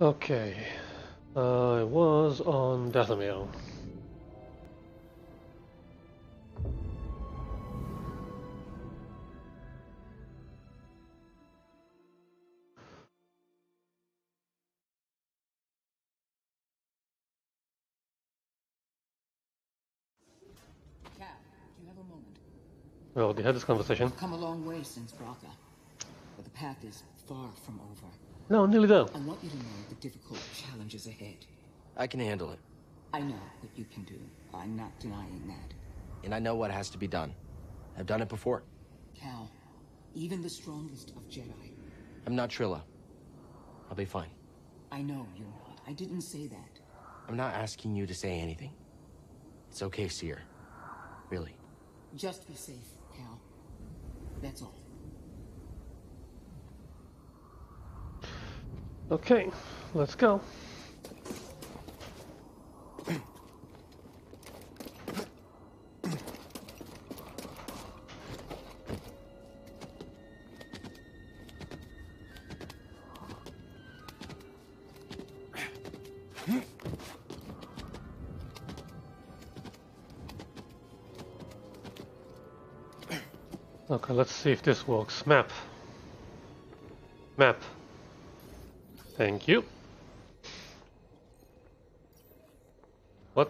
Okay. I was on Dathomir. Moment? We had this conversation. Come a long way since Bracca, but the path is far from over. No, nearly there. I want you to know the difficult challenges ahead. I can handle it. I know what you can do. I'm not denying that. And I know what has to be done. I've done it before. Cal, even the strongest of Jedi. I'm not Trilla. I'll be fine. I know you're not. I didn't say that. I'm not asking you to say anything. It's okay, Cere. Really. Just be safe, Cal. That's all. Okay, let's go. Okay, let's see if this works. Map. Map. Thank you. What?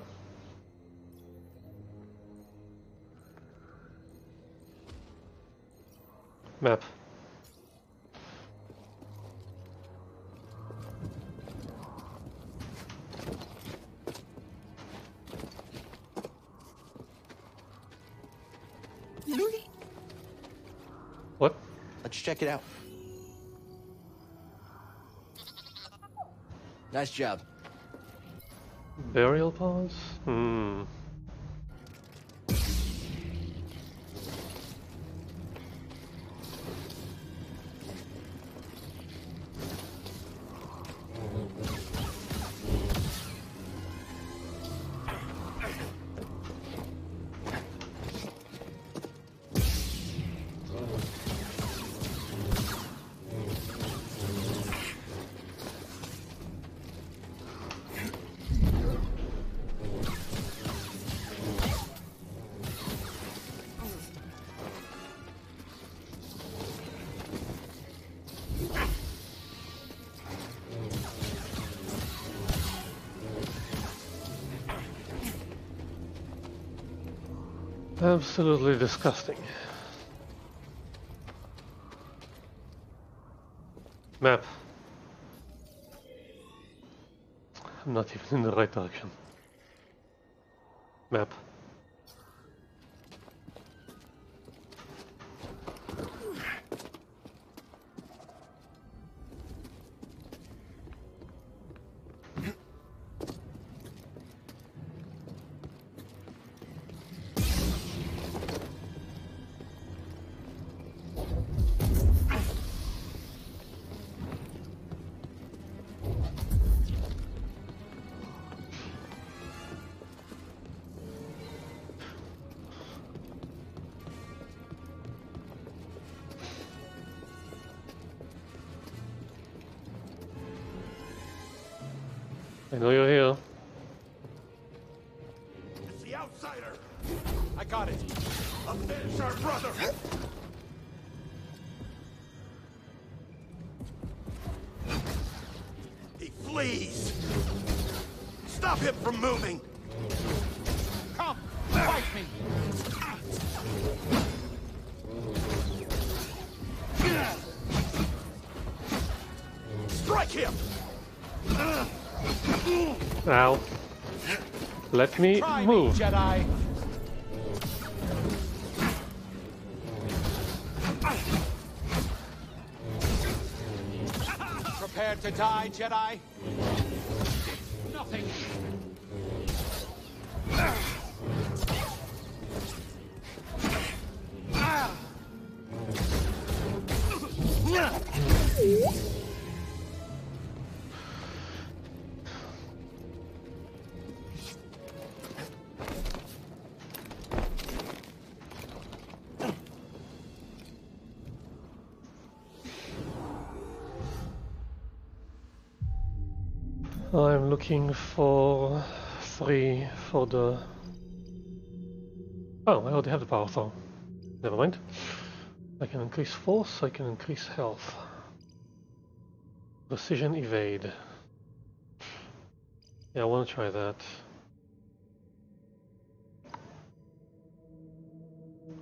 Map. What? Let's check it out. Nice job. Burial pause? Hmm. Absolutely disgusting. Map. I'm not even in the right direction. I know you're here. It's the outsider. I got it. Avenge our brother. He flees. Stop him from moving. Ow. Let me Try move. me, Jedi! Prepare to die, Jedi! Looking for three for the. Oh, I already have the power thorn. Never mind. I can increase force, I can increase health. Precision evade. Yeah, I want to try that.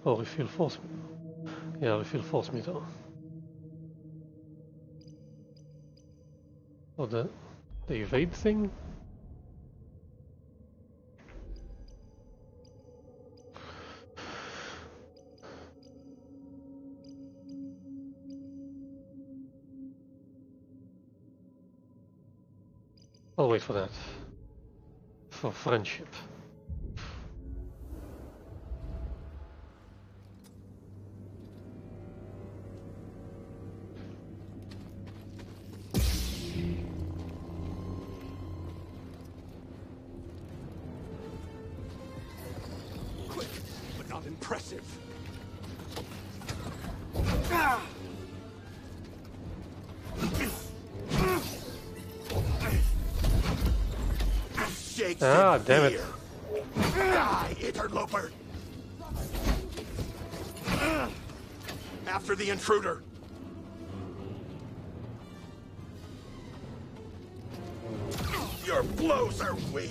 Oh, refill force. Yeah, refill force meter. Oh, the the evade thing. I'll wait for that. For friendship. Intruder. Your blows are weak.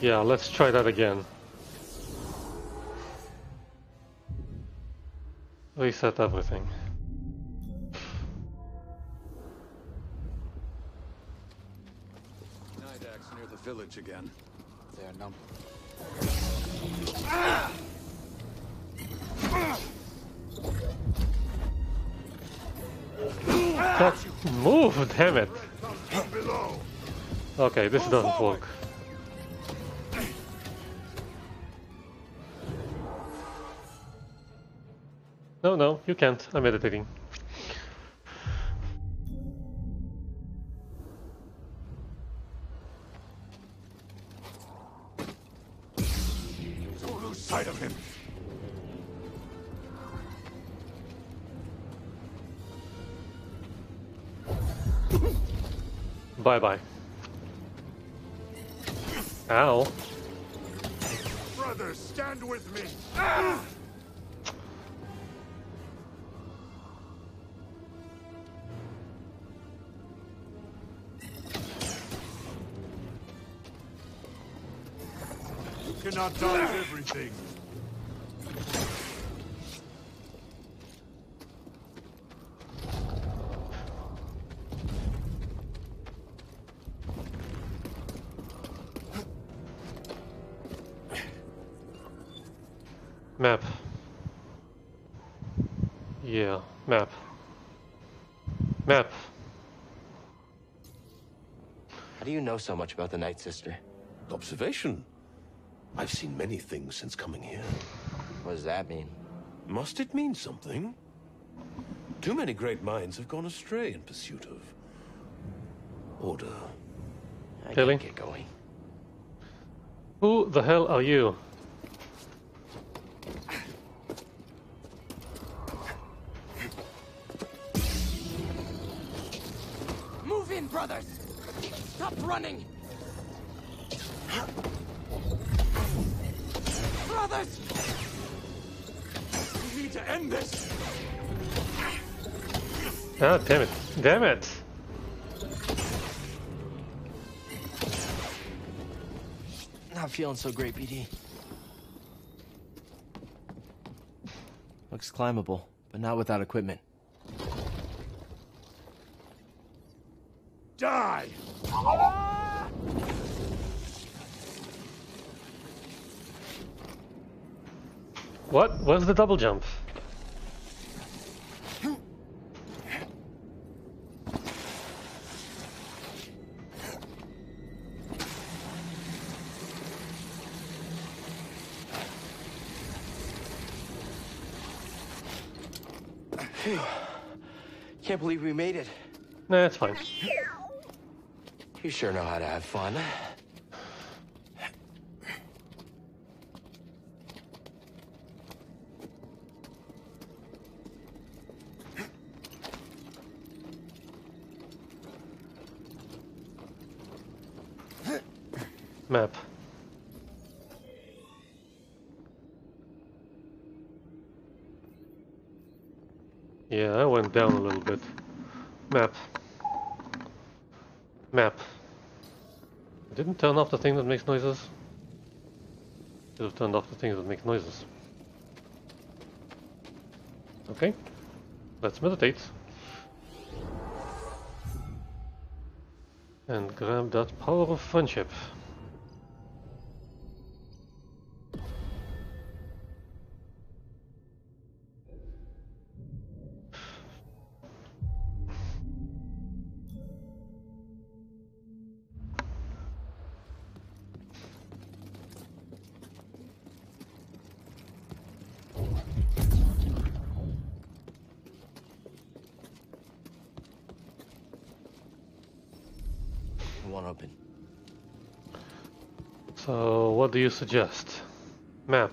Yeah, let's try that again. Reset everything. Nydak's near the village again. Their number. Move, damn it. Okay, this doesn't work. No, no, you can't. I'm meditating. Know so much about the Night Sister? Observation. I've seen many things since coming here. What does that mean? Must it mean something? Too many great minds have gone astray in pursuit of order. I Really? can't get going. Who the hell are you? Running! Brothers! We need to end this. Ah, damn it. Damn it! Not feeling so great, BD. Looks climbable, but not without equipment. Die. Where's the double jump? Can't believe we made it. Nah, it's fine. You sure know how to have fun. Map. Yeah, I went down a little bit. Map. Map. I didn't turn off the thing that makes noises. Should have turned off the thing that makes noises. Okay. Let's meditate. And grab that power of friendship. Suggest? Map.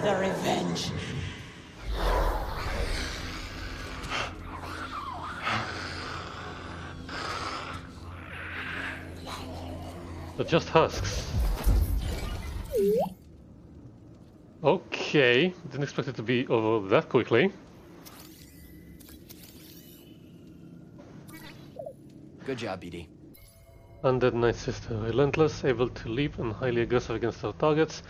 Have their revenge. They're just husks. Okay, didn't expect it to be over that quickly. Good job, BD. Undead Night Sister, relentless, able to leap and highly aggressive against our targets.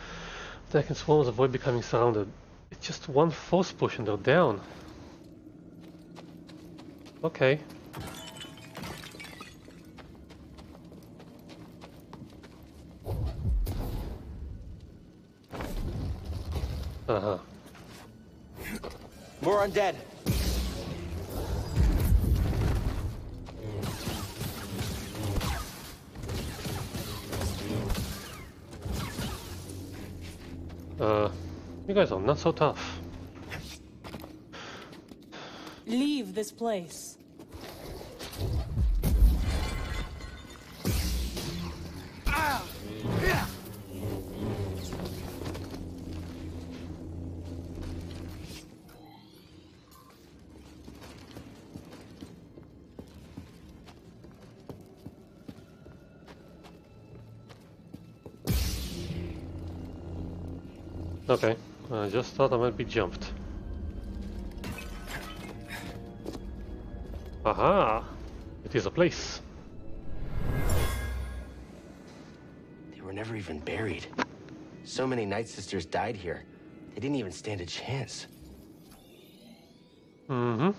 Attacking swarms, avoid becoming surrounded. It's just one force push and they're down. Okay. Uh-huh. More undead. Guys are not so tough. Leave this place. Okay, I just thought I might be jumped. Aha! It is a place. They were never even buried. So many Night Sisters died here. They didn't even stand a chance. Mm-hmm.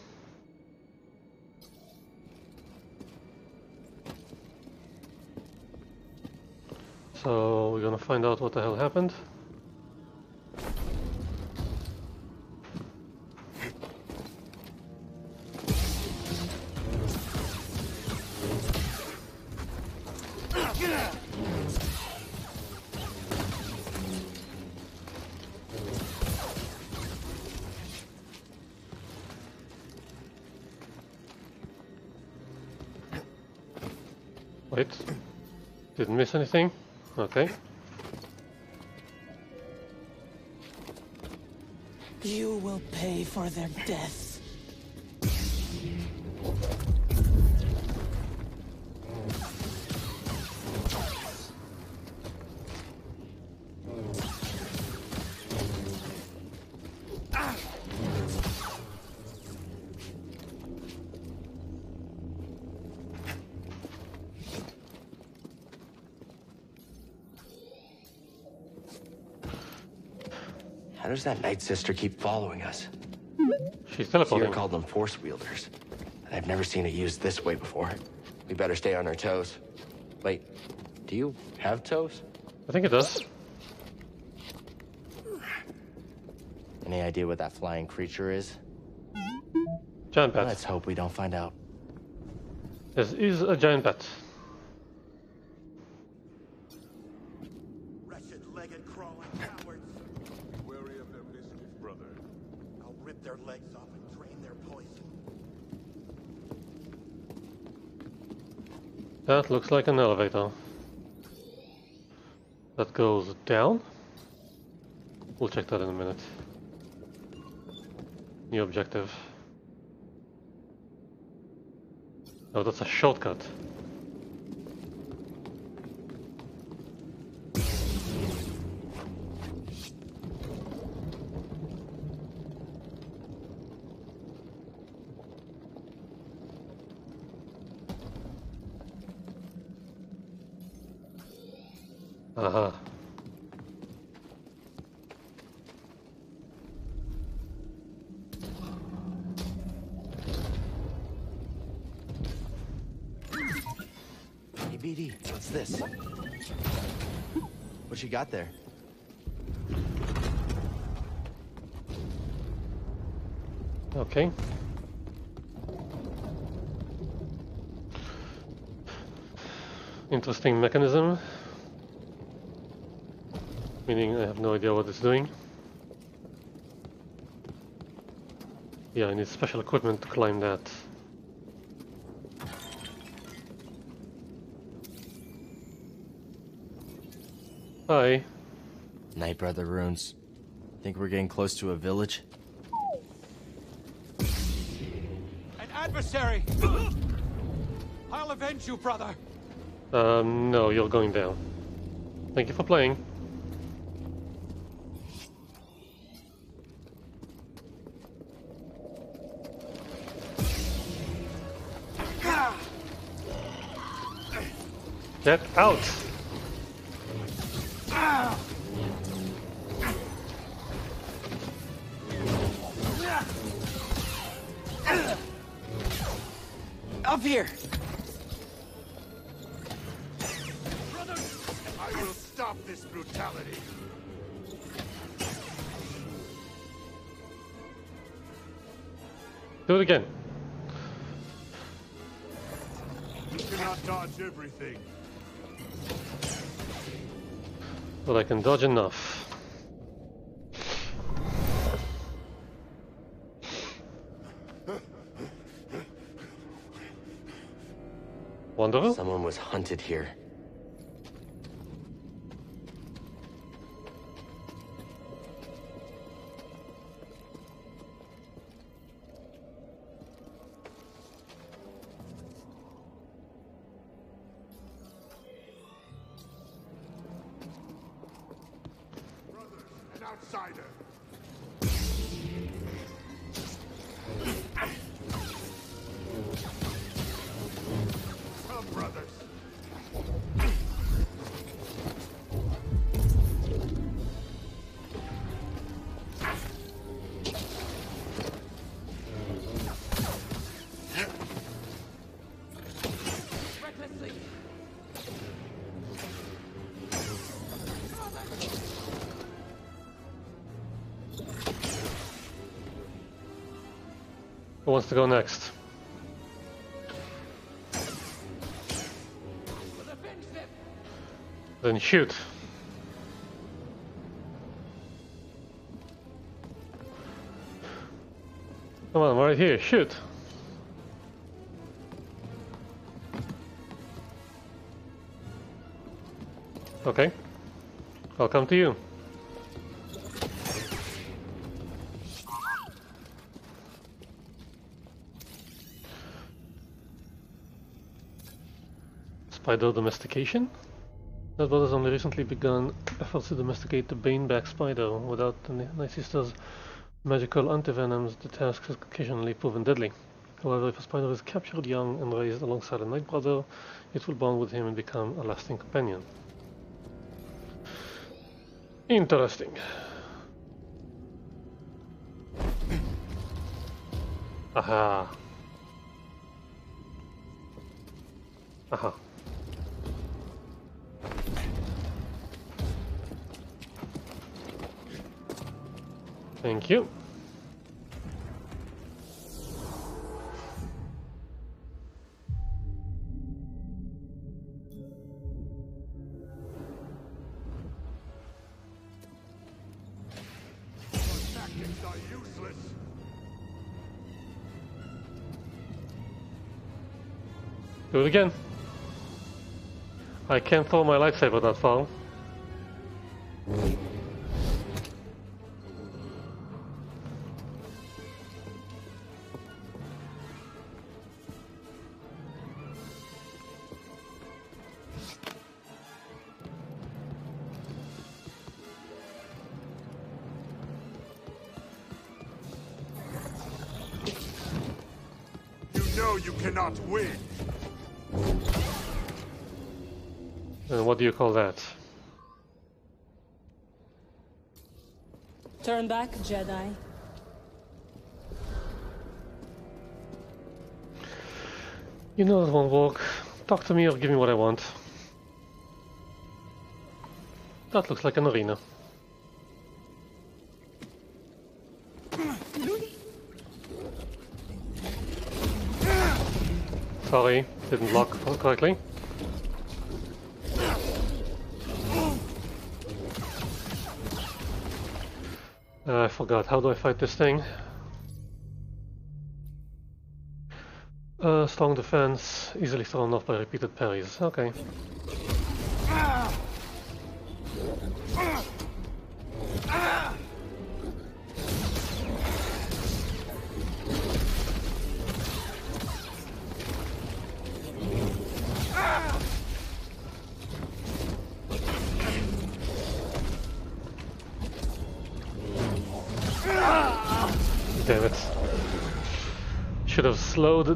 So we're gonna find out what the hell happened. for their death. How does that night sister keep following us? She's teleporting. called them force wielders. And I've never seen it used this way before. We better stay on our toes. Wait, do you have toes? I think it does. Any idea what that flying creature is? Giant bat. Let's hope we don't find out. This is a giant bat. Wretched, legged, crawling cowards. Wary of their mischief, brother. I'll rip their legs off and drain their poison. That looks like an elevator. That goes down. We'll check that in a minute. New objective. Oh, that's a shortcut. Yeah, I need special equipment to climb that. Hi. Night Brother runes. Think we're getting close to a village? An adversary! I'll avenge you, brother! Um, no, you're going down. Thank you for playing. Get out! Up here! I will stop this brutality. Do it again. You cannot dodge everything. But I can dodge enough. Wonderful. Someone was hunted here. To go next? Then shoot. Come on, I'm right here. Shoot. Okay. I'll come to you. spider domestication. Netbot has only recently begun efforts to domesticate the Baneback spider. Without the Night Sister's magical antivenoms, the task has occasionally proven deadly. However, if a spider is captured young and raised alongside a Night Brother, it will bond with him and become a lasting companion. Interesting. Aha. Thank you. Do it again. I can't throw my lightsaber that far. You call that? Turn back, Jedi. You know that won't work. Talk to me or give me what I want. That looks like an arena. Sorry, didn't lock correctly. I forgot, how do I fight this thing? Uh, strong defense, easily thrown off by repeated parries. Okay.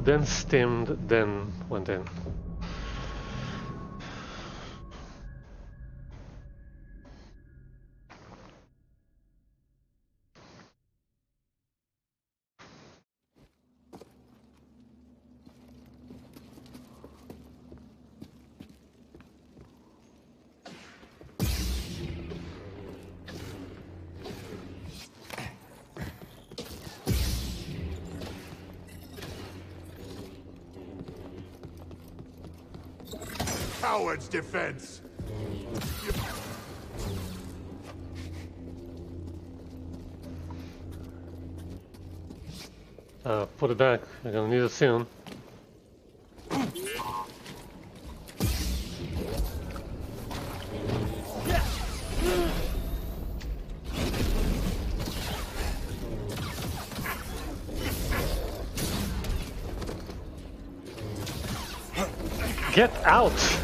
Then stimmed, then went in. Defense. Uh, put it back. I'm gonna need it soon. Get out!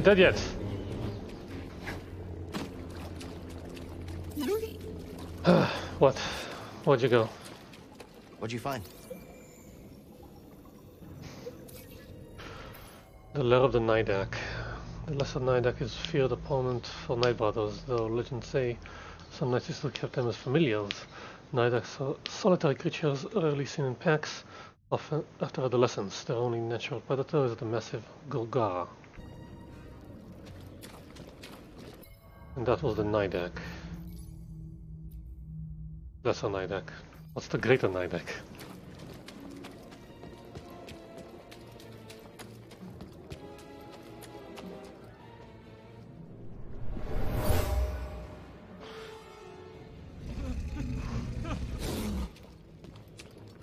Dead yet? what? Where'd you go? What'd you find? The Lair of the Nydak. The Lesser Nydak is feared opponent for Night Brothers, though legends say some Night Sisters kept them as familiars. Nydaks are solitary creatures rarely seen in packs, often after adolescence. Their only natural predator is the massive Gorgara. And that was the Nydak. Lesser Nydak. What's the Greater Nydak?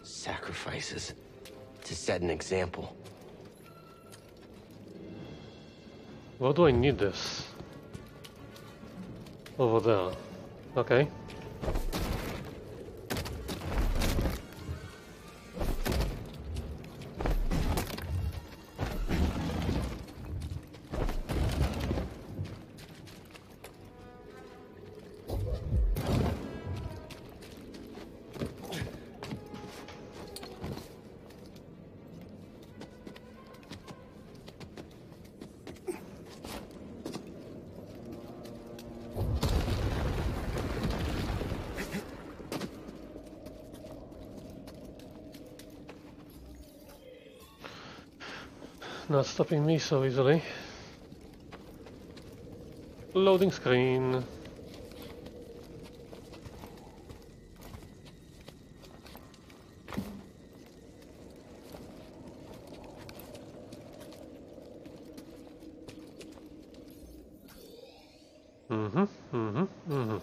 Sacrifices. To set an example. Where do I need this? Over there. Okay. Stopping me so easily. Loading screen. Mm-hmm, mm-hmm, mm-hmm.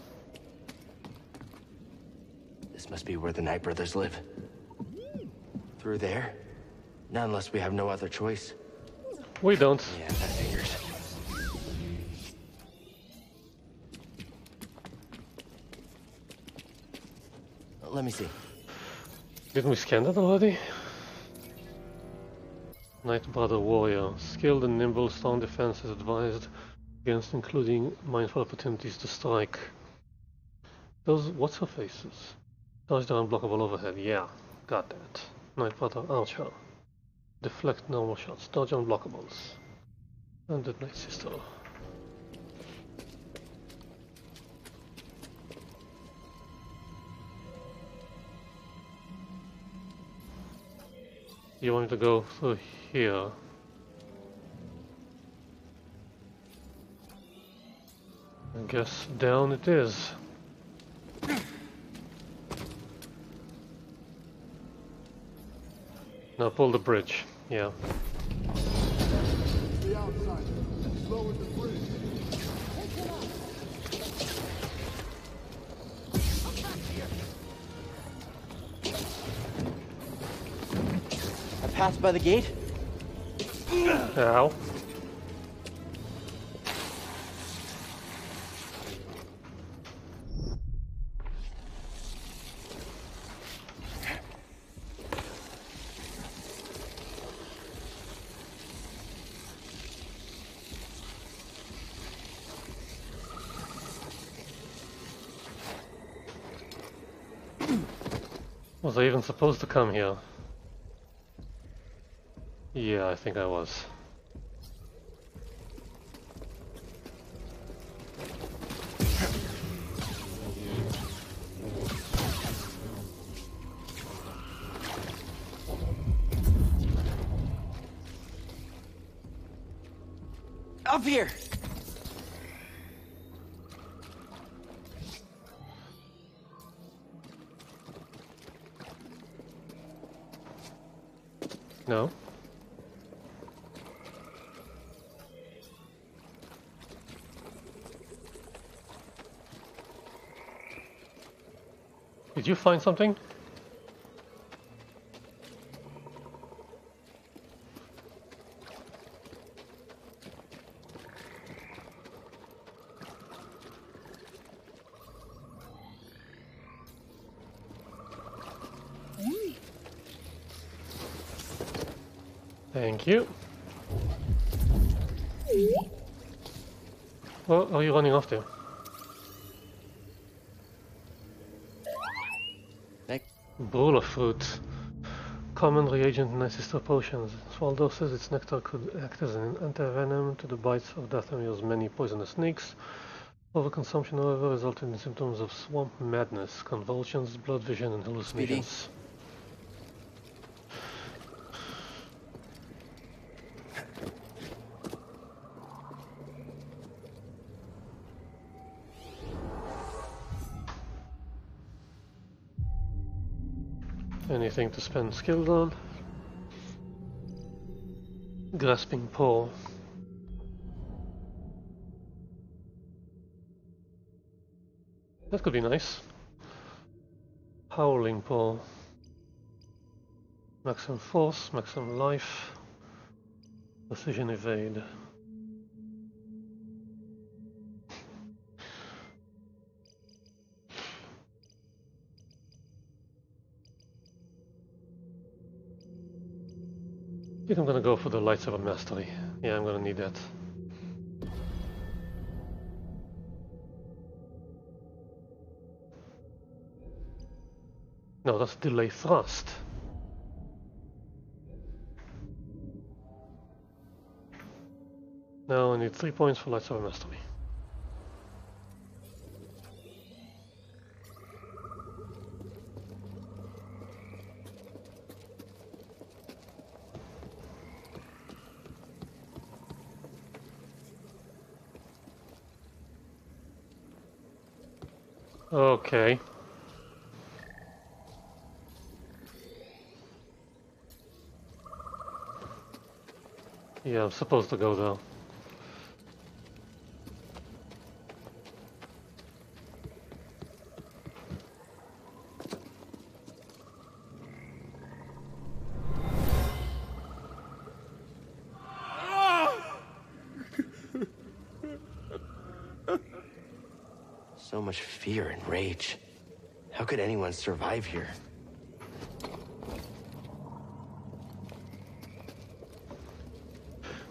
This must be where the Night brothers live. Through there? Not unless we have no other choice. We don't. Yeah, that figures. Let me see. Didn't we scan that already? Night Brother Warrior. Skilled and nimble, strong defense is advised against including mindful opportunities to strike. Those what's her faces? Dodge the unblockable overhead, yeah, got that. Night Brother Archer. Deflect normal shots, dodge unblockables. And the Night Sister. You want me to go through here? I guess down it is. Now pull the bridge. Yeah. The outside. Lower the bridge. I passed by the gate? Ow. Was I even supposed to come here? Yeah, I think I was. You find something? Thank you. Where are you running off to? That Bowl of fruit. Common in potions. Small doses, its nectar could act as an antivenom to the bites of Dathomir's many poisonous snakes. Overconsumption, however, resulted in symptoms of swamp madness, convulsions, blood vision, and hallucinations. Anything to spend skills on? Grasping paw. That could be nice. Howling paw. Maximum force, maximum life. Precision evade. Think I'm gonna go for the lightsaber mastery. Yeah, I'm gonna need that. No, that's delay thrust. Now I need three points for lightsaber mastery. Okay. Yeah, I'm supposed to go there. Fear and rage. How could anyone survive here?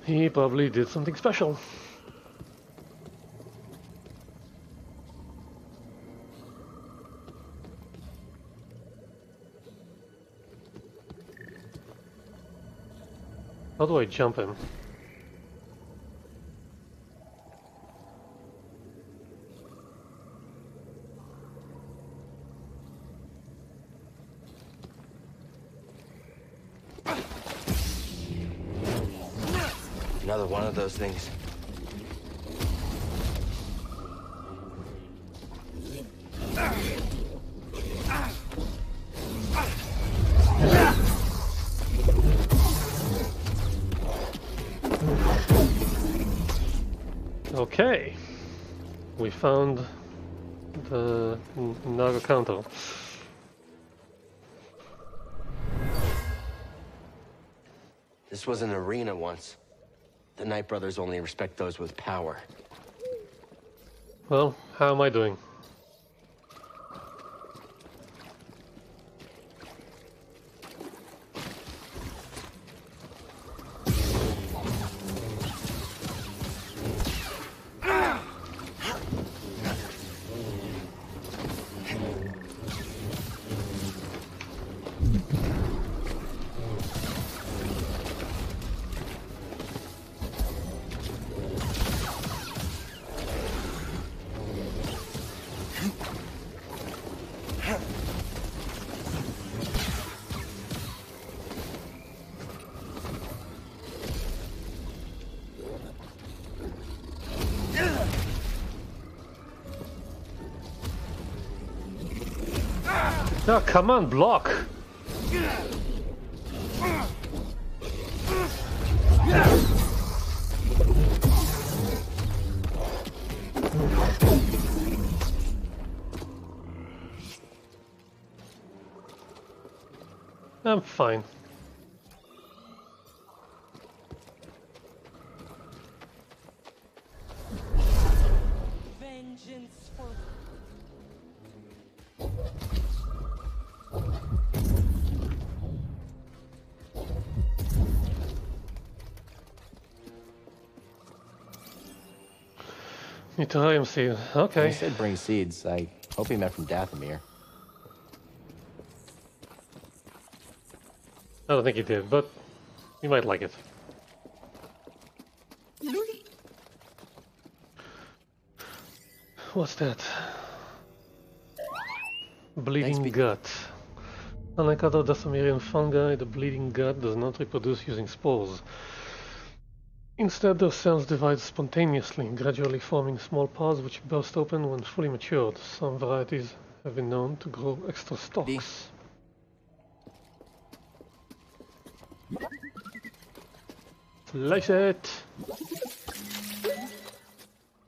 He probably did something special. How do I jump him? Another one of those things. Okay. We found the Naga counter. This was an arena once. The Night Brothers only respect those with power. Well, how am I doing? Come on, block! Nitarium seed. He Okay. said bring seeds. I hope he meant from Dathomir. I don't think he did, but you might like it. What's that? Bleeding Be- gut. Unlike other Dathomirian fungi, the bleeding gut does not reproduce using spores. Instead, the cells divide spontaneously, gradually forming small pods which burst open when fully matured. Some varieties have been known to grow extra stalks. Slice it!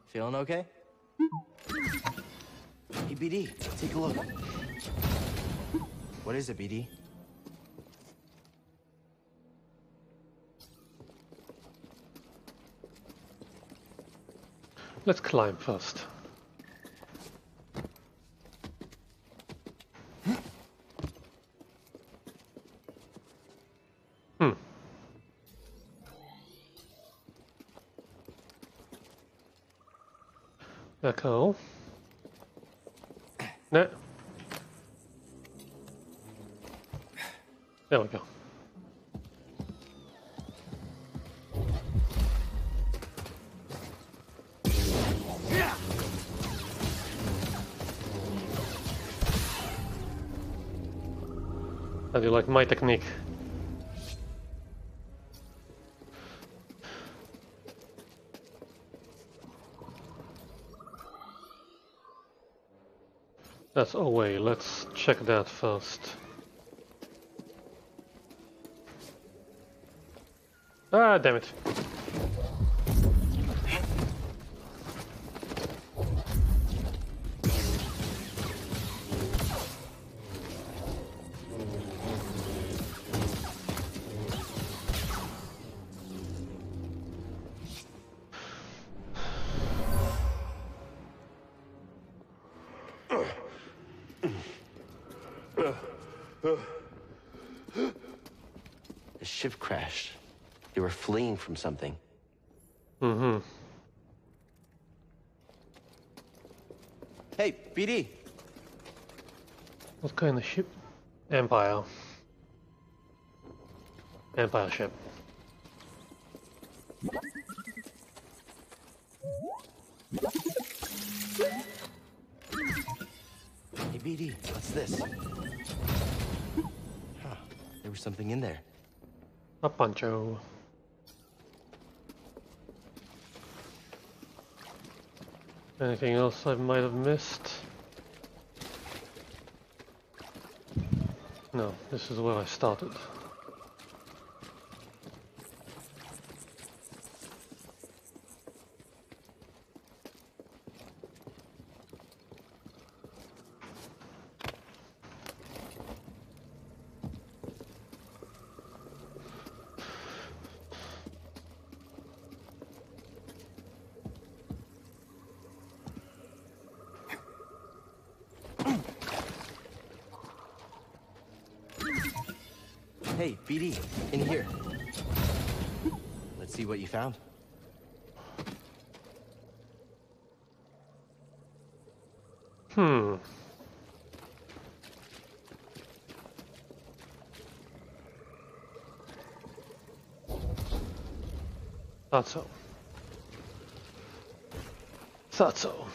Feeling okay? Hey, BD, take a look. What is it, BD? Let's climb first. Hmm. Echo. No. There we go. Do you like my technique? That's away. Let's check that first. Ah, damn it. From something. Mm-hmm. Hey, BD. What kind of ship? Empire. Empire ship. Hey, BD, what's this? Huh, there was something in there. A poncho. Anything else I might have missed? No, this is where I started. Hey, BD, in here. Let's see what you found. Hmm. Thought so. Thought so.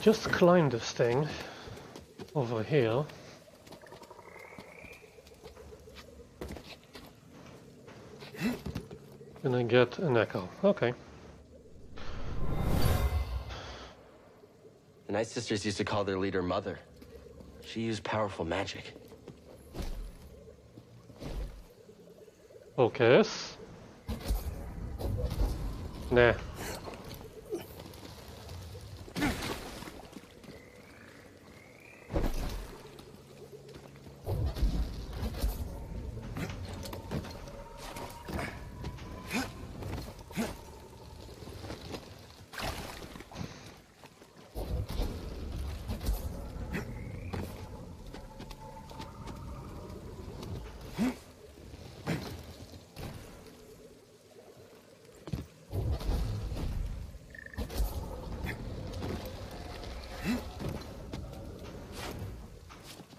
Just climb this thing over here. And I get an echo. Okay. The Night Sisters used to call their leader Mother. She used powerful magic. Focus. Nah.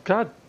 God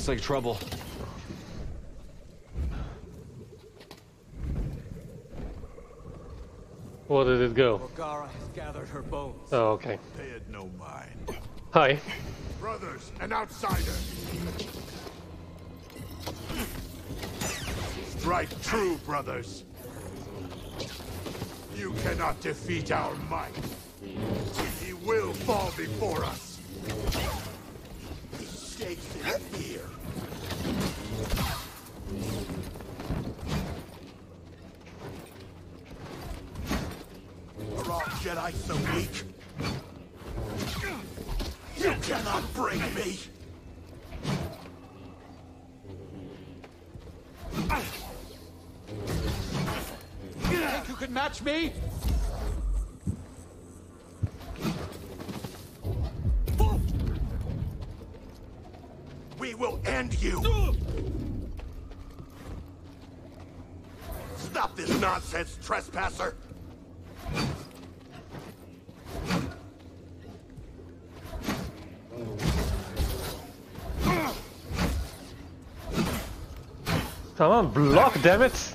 looks like trouble. Where did it go? Gorgara has gathered her bones. Oh, okay. Pay it no mind. Hi. Brothers, an outsider. Strike true, brothers. You cannot defeat our might. He will fall before us. Jedi so Stop this nonsense, trespasser! Come on, block, damn it!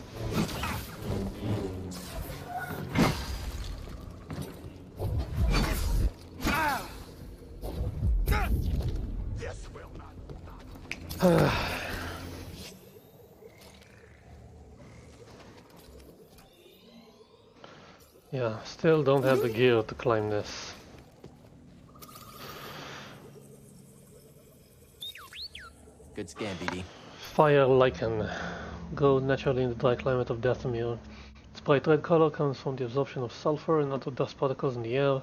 Still don't have the gear to climb this. Good scan, BD. Fire lichen. Grow naturally in the dry climate of Dathomir. Its bright red color comes from the absorption of sulfur and other dust particles in the air.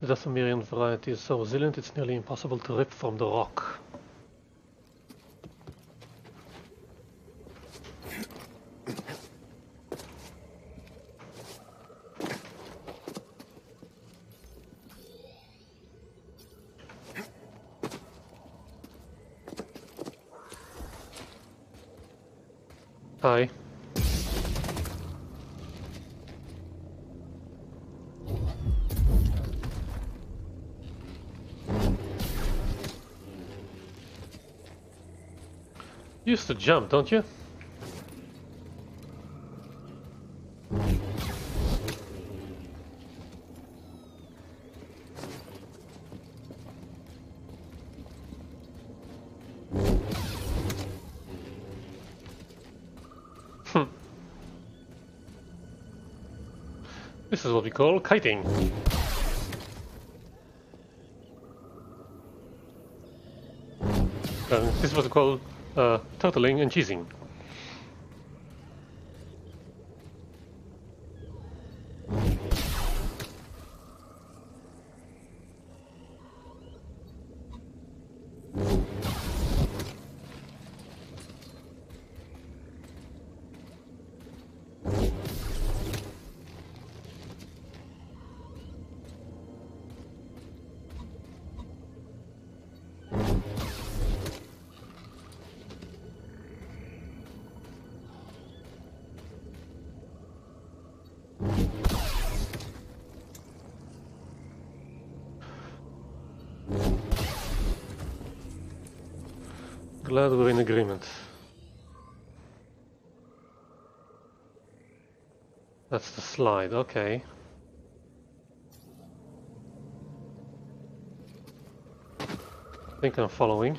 The Dathomirian variety is so resilient it's nearly impossible to rip from the rock. Hi. You used to jump, don't you? This is what we call kiting. Uh, this is what we call uh, turtling and cheesing. The slide, okay. I think I'm following.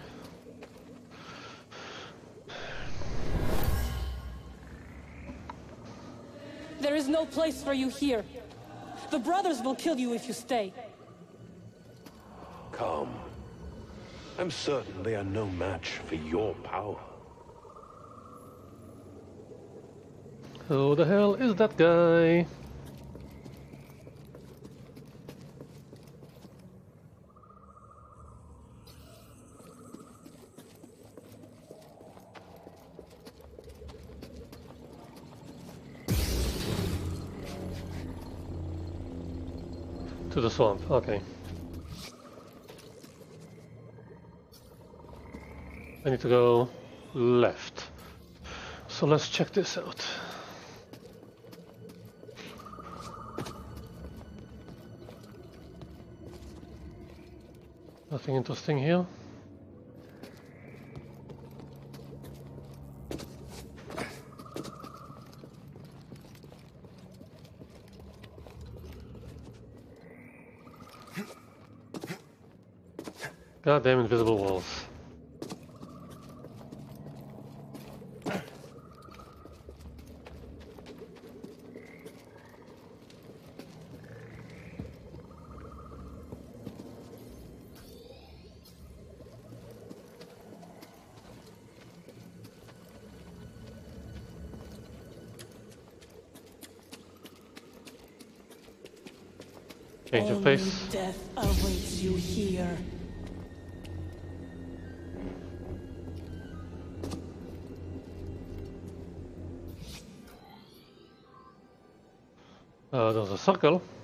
There is no place for you here. The brothers will kill you if you stay. Come. I'm certain they are no match for your power. Who the hell is that guy? To the swamp, okay. I need to go left. So let's check this out. Nothing interesting here. Goddamn invisible walls. Uh, there's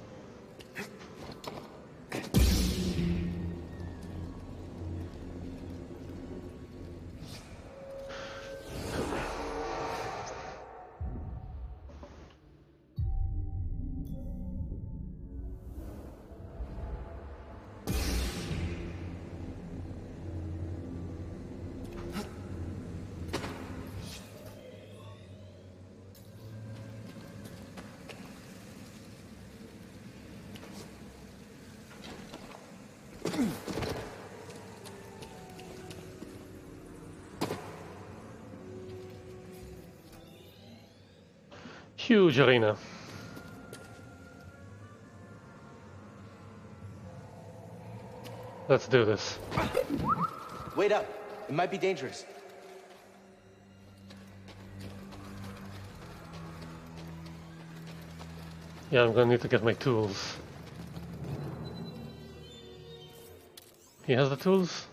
Huge arena. Let's do this. Wait up. It might be dangerous. Yeah, I'm gonna need to get my tools. He has the tools?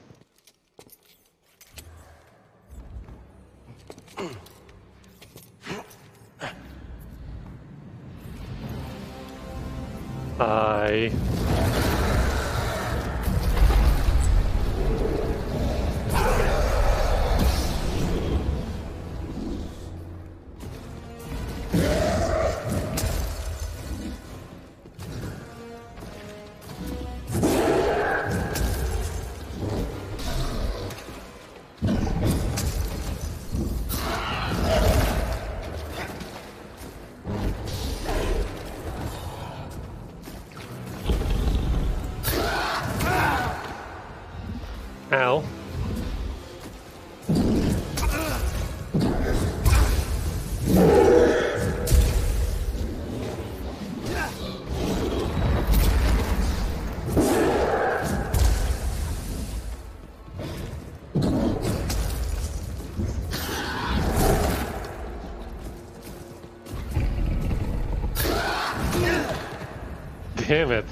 Damn it.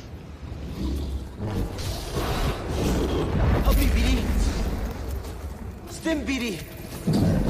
Help me, BD. Stim, BD.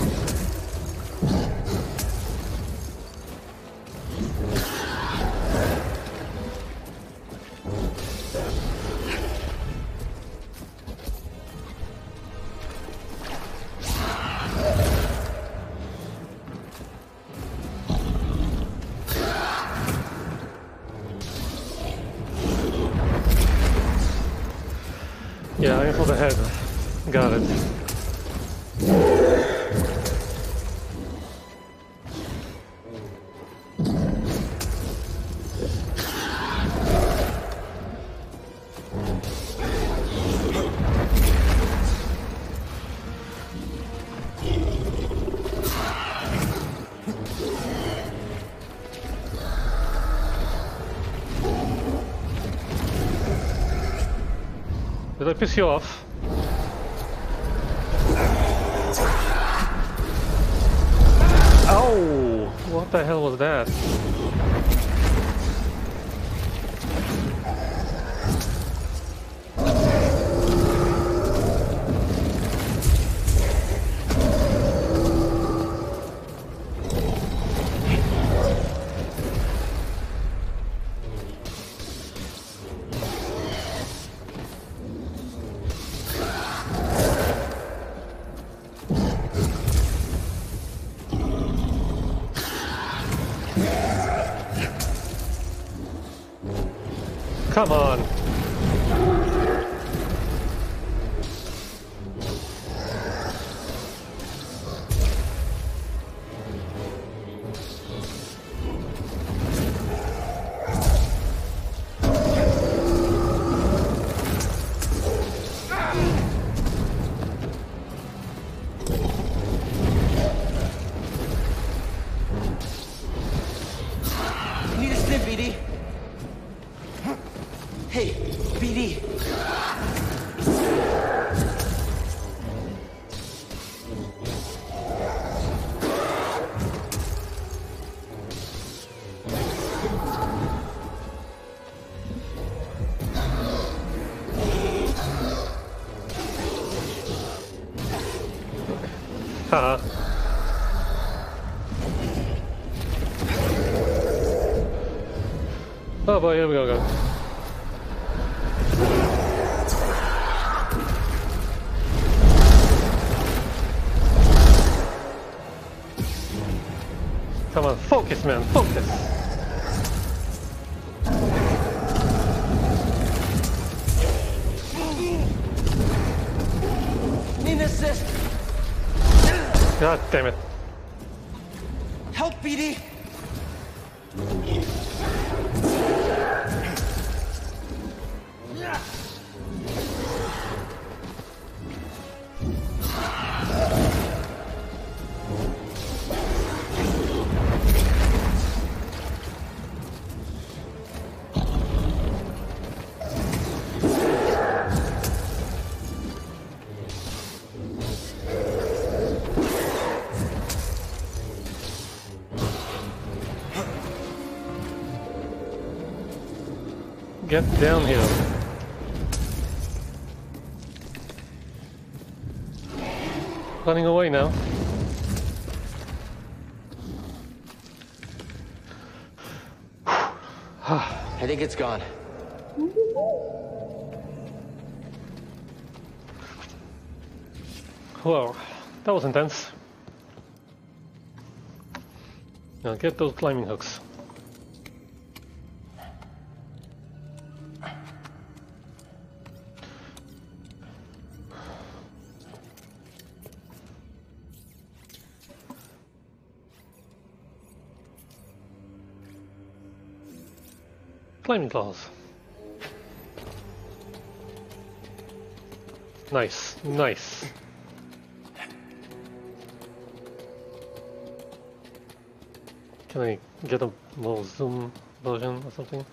Piss you off? Oh boy, here we go, guys. Come on, focus, man, focus. Need assist. God damn it. Get down here. Running away now. I think it's gone. Well, that was intense. Now get those climbing hooks. Climbing claws. Nice, nice. Can I get a more zoom version or something?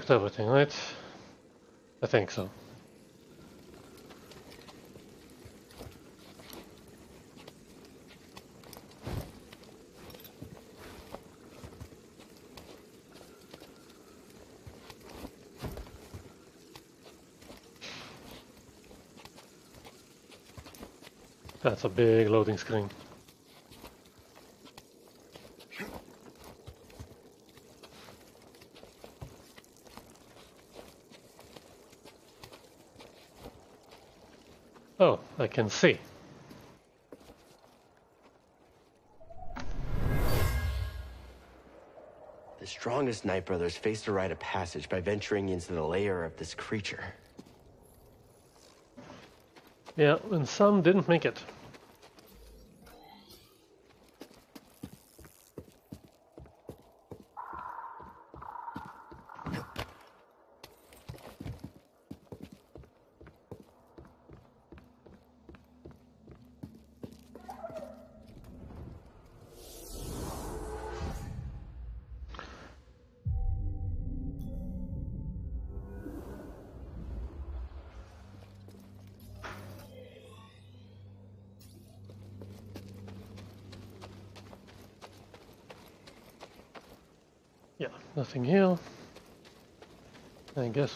Checked everything, right? I think so. That's a big loading screen. Oh, I can see. The strongest Night Brothers faced a rite of passage by venturing into the lair of this creature. Yeah, and some didn't make it.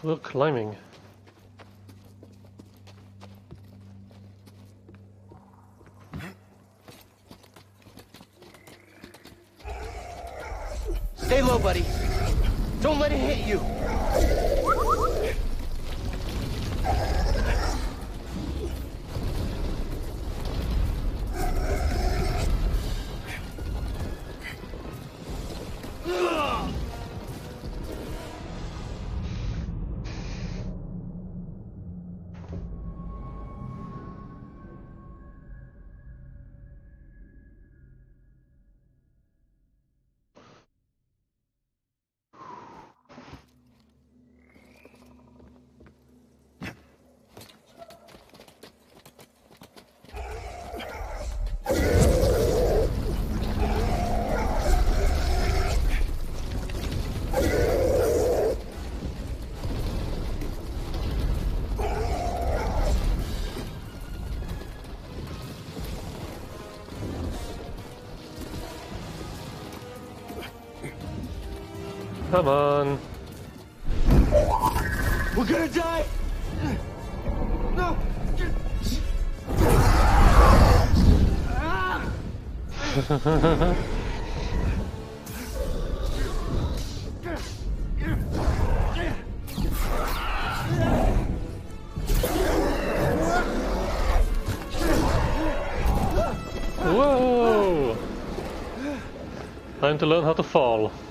We're climbing. Stay low, buddy. Don't let it hit you. To learn how to fall.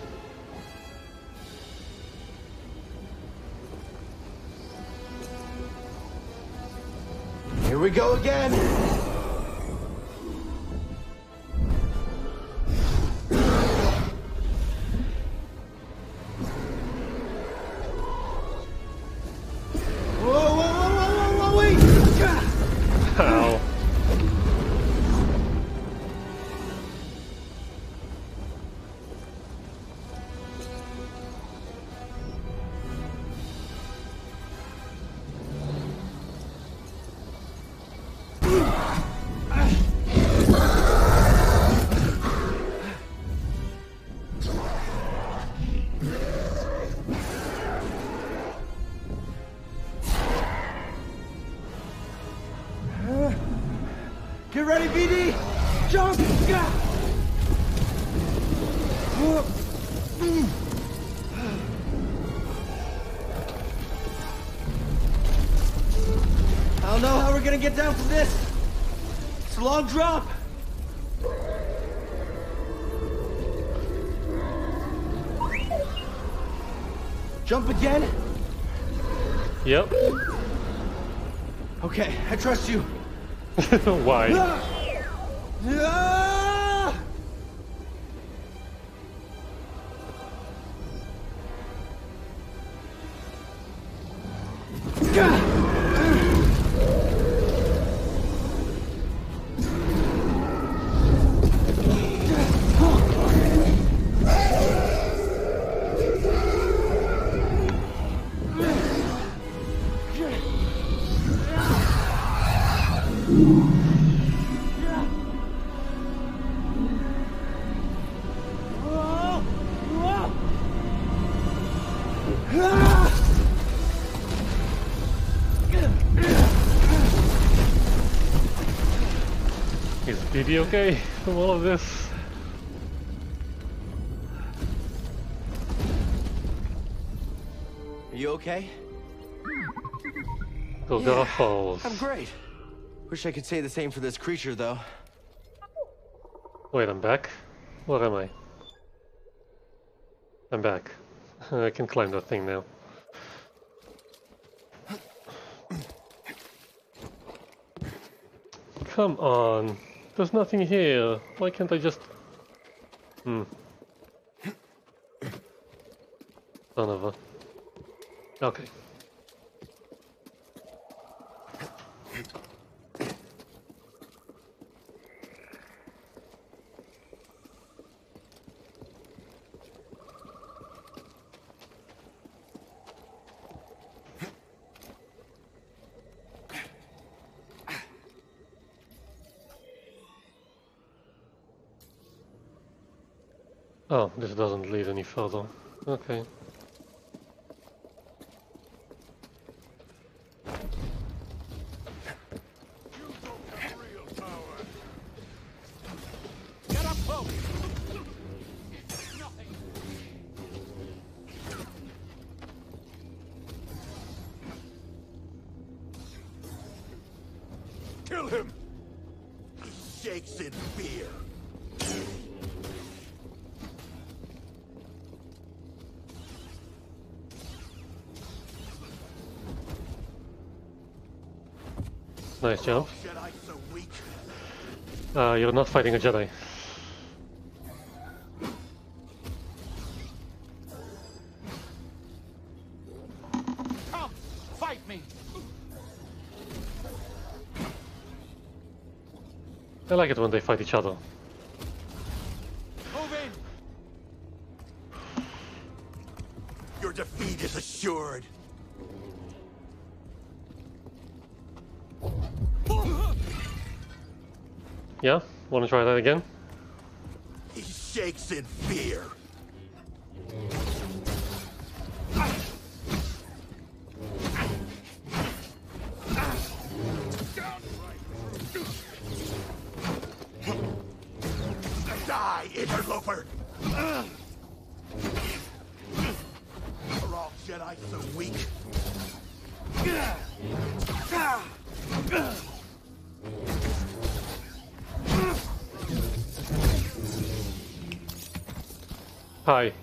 BD! Jump! Mm. I don't know how we're gonna get down from this. It's a long drop. Jump again? Yep. Okay, I trust you. Why? Ah! Is BD okay from all of this? Are you okay? Golgotha Falls. I'm great. Wish I could say the same for this creature, though. Wait, I'm back? Where am I? I'm back. I can climb that thing now. Come on. There's nothing here. Why can't I just... Hmm. Son of a... Okay. Oh, this doesn't lead any further. Okay. Uh, you're not fighting a Jedi. Come, fight me. I like it when they fight each other. Yeah? Wanna try that again? He shakes in fear.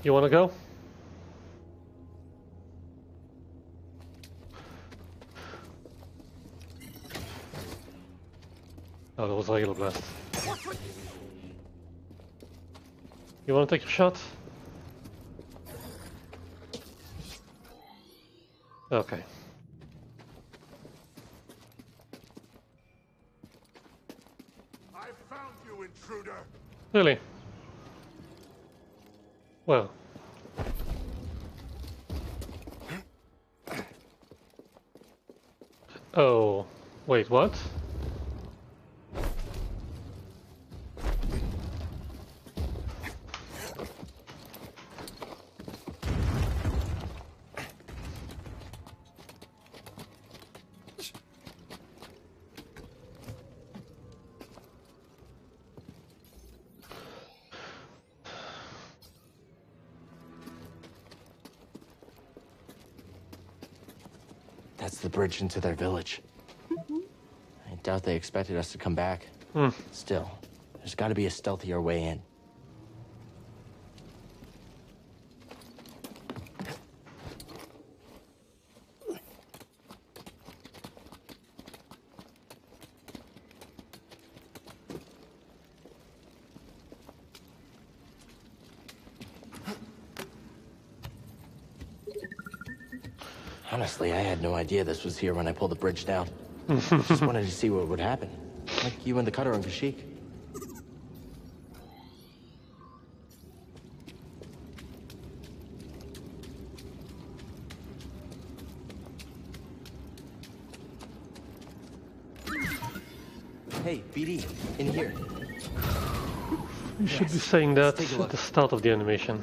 You wanna go? Oh, that was a Halo Blast. You wanna take a shot? Okay. I found you, intruder! Really? Well. Oh, wait, what? Into their village. I doubt they expected us to come back. Hmm. Still, there's got to be a stealthier way in. Honestly, I had no idea this was here when I pulled the bridge down. Just wanted to see what would happen. Like you and the cutter on Kashyyyk. Hey, BD, in here. You should be saying that at the start of the animation.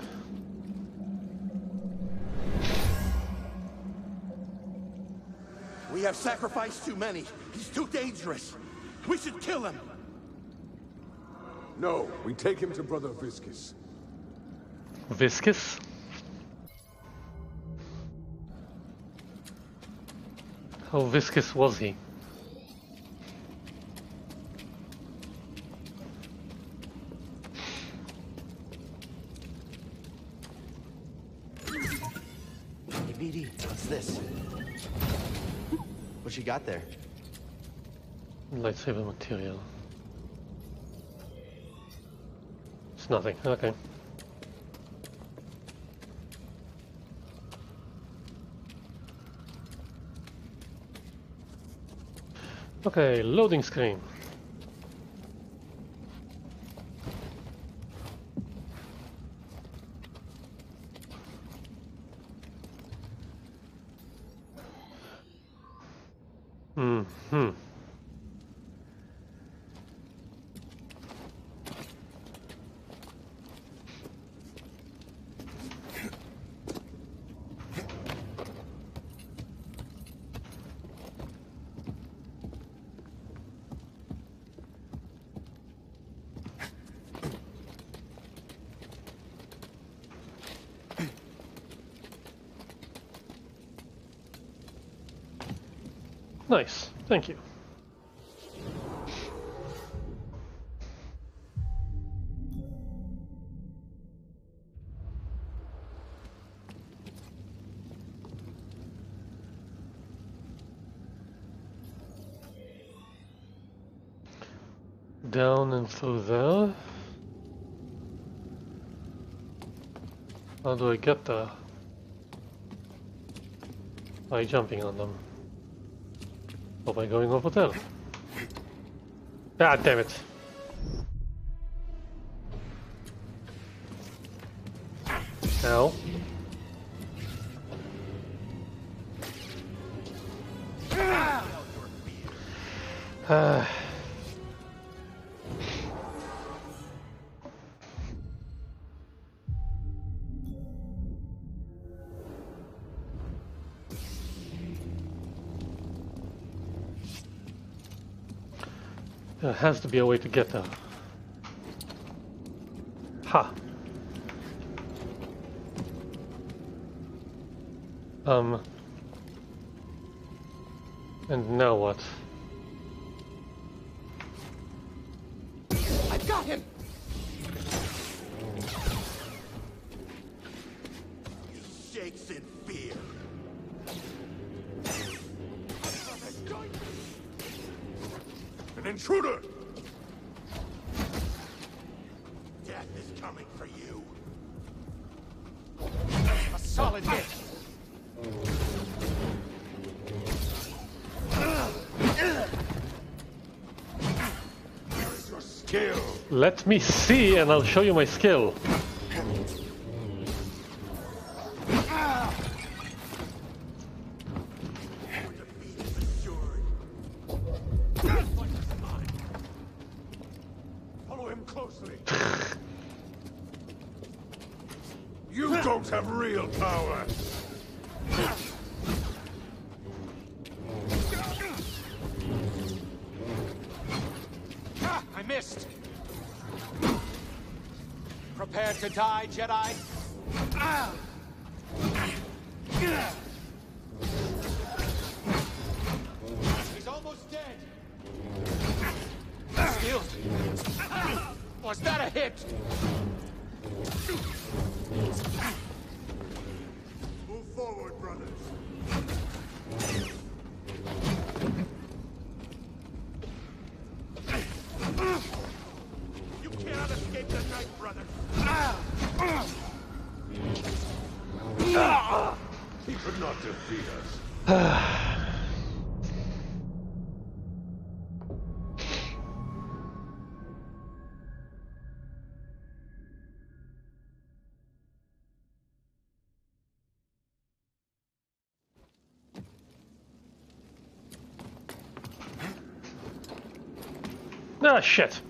Sacrificed too many. He's too dangerous. We should kill him. No, we take him to Brother Viscus. Viscous? How viscous was he? There? Lightsaber material. It's nothing. Okay. Okay, loading screen. Down and through there. How do I get there? By jumping on them. Or by going over there. Ah, damn it. Ow. Ah. has to be a way to get there. Ha. Um. And now what? Me see and I'll show you my skill. Jedi! Ah, shit.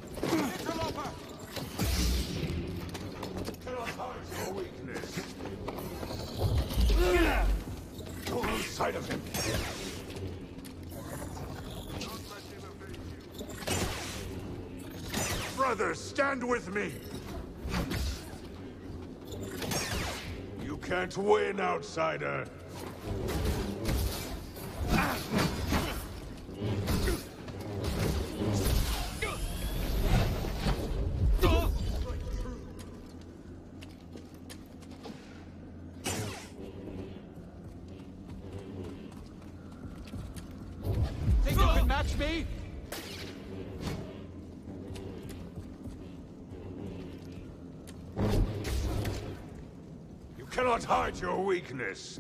Brothers, stand with me. You can't win, outsider. Your weakness.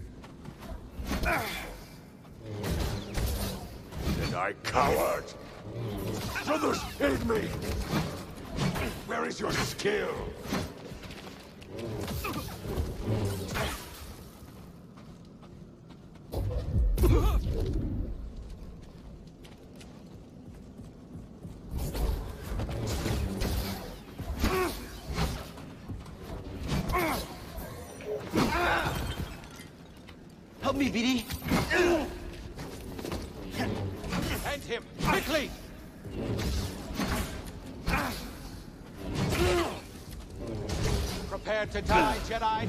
Did I coward? Brothers, aid me! Where is your skill? Jedi!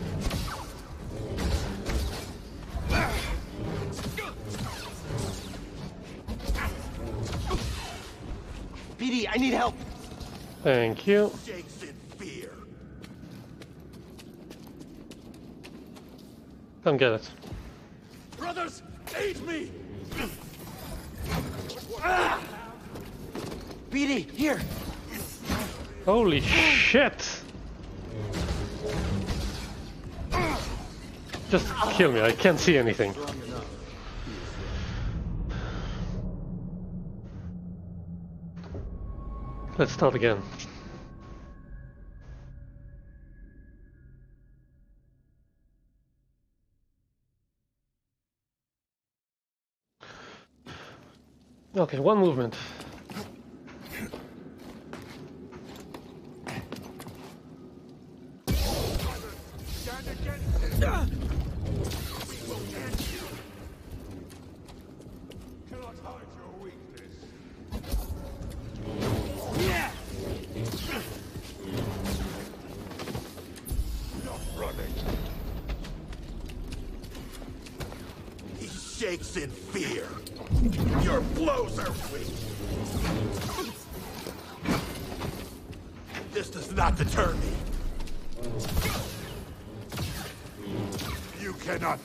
BD, I need help. Thank you. Shakes in. Come get it. Kill me, I can't see anything. Let's start again. Okay, one movement.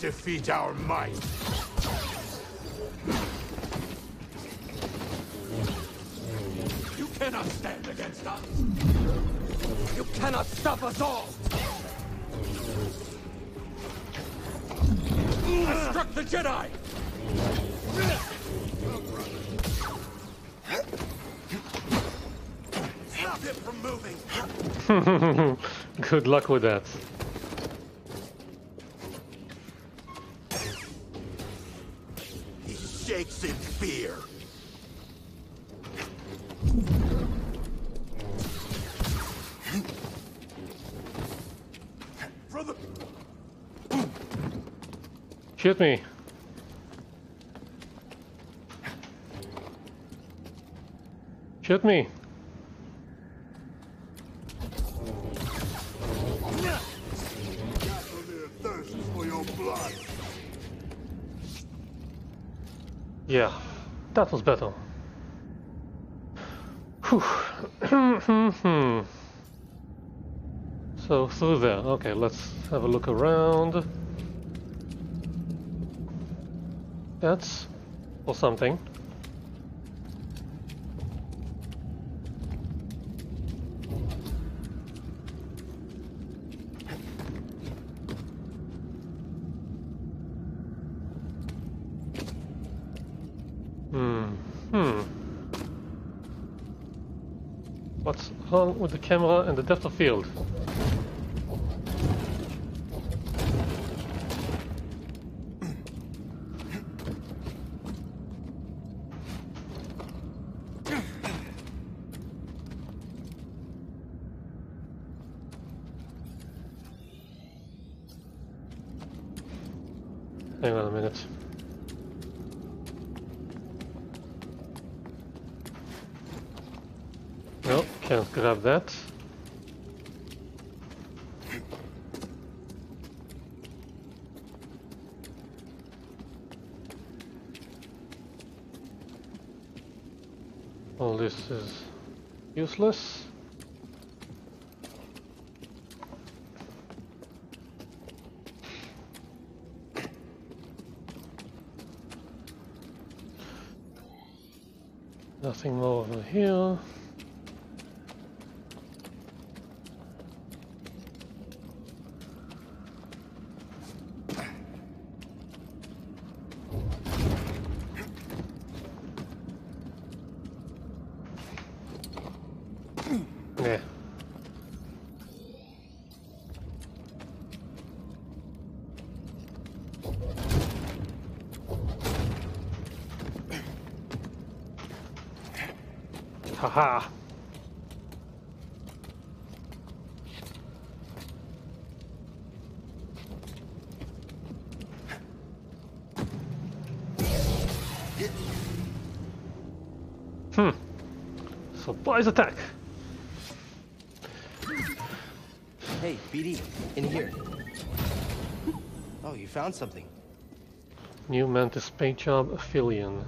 Defeat our might. You cannot stand against us. You cannot stop us all! I struck the Jedi! Stop him from moving! Good luck with that. Shoot me. Shoot me. Yeah, that was better. So through there. Okay, let's have a look around. That's or something. Hmm. Hmm. What's wrong with the camera and the depth of field? Hang on a minute. No, can't grab that. All this is useless. Nothing more over here. Yeah. Haha. Hmm. Surprise attack. Hey, BD, in here. Oh, you found something. New Mantis paint job Aphelion.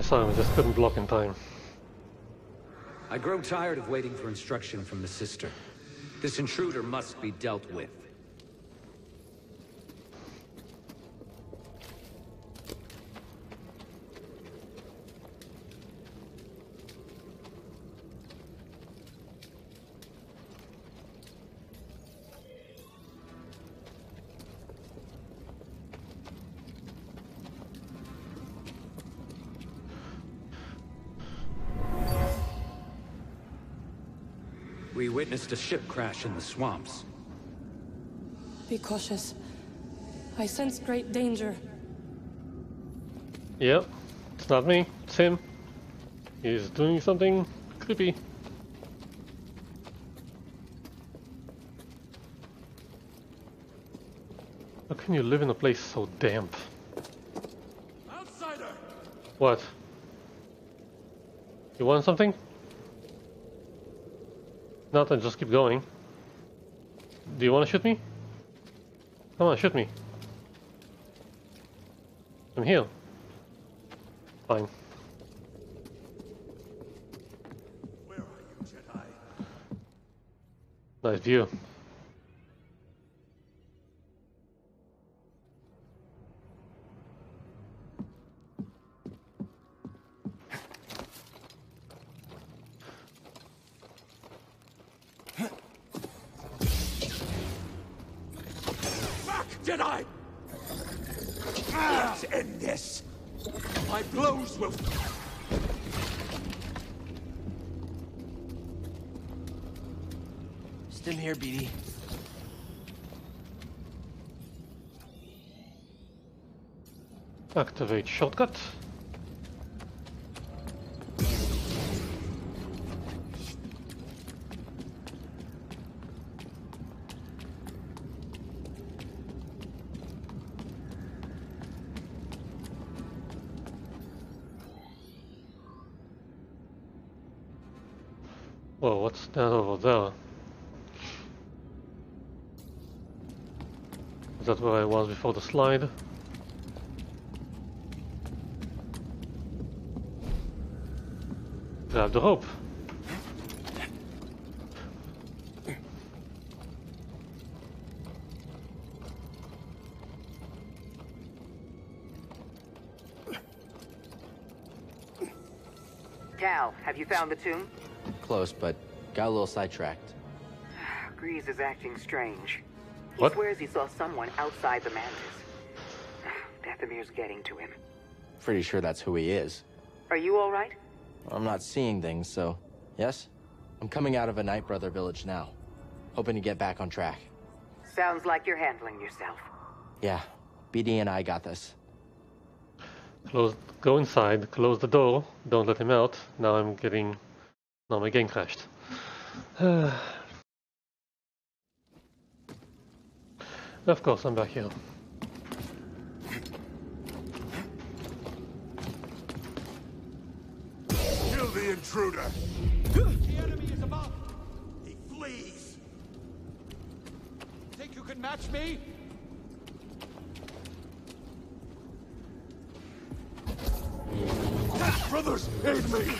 I saw him, I just couldn't block in time. I grow tired of waiting for instruction from the sister. This intruder must be dealt with. Witnessed a ship crash in the swamps. Be cautious. I sense great danger. Yep, it's not me, it's him. He's doing something creepy. How can you live in a place so damp? Outsider! What? You want something? Not then just keep going. Do you want to shoot me? Come on, shoot me. I'm here. Fine. Where are you, Jedi? Nice view. Activate shortcut. Whoa, what's that over there? Is that where I was before the slide? Grab the rope. Cal, have you found the tomb? Close, but got a little sidetracked. Greez is acting strange. He What? swears he saw someone outside the mantis. Dathomir's getting to him. Pretty sure that's who he is. Are you all right? I'm not seeing things, so yes? I'm coming out of a Night Brother village now. Hoping to get back on track. Sounds like you're handling yourself. Yeah, BD and I got this. Close. Go inside. Close the door. Don't let him out. Now I'm getting. Now my game crashed. of course, I'm back here. Kill the intruder! The enemy is above! He flees! Think you can match me? Brothers, aid me!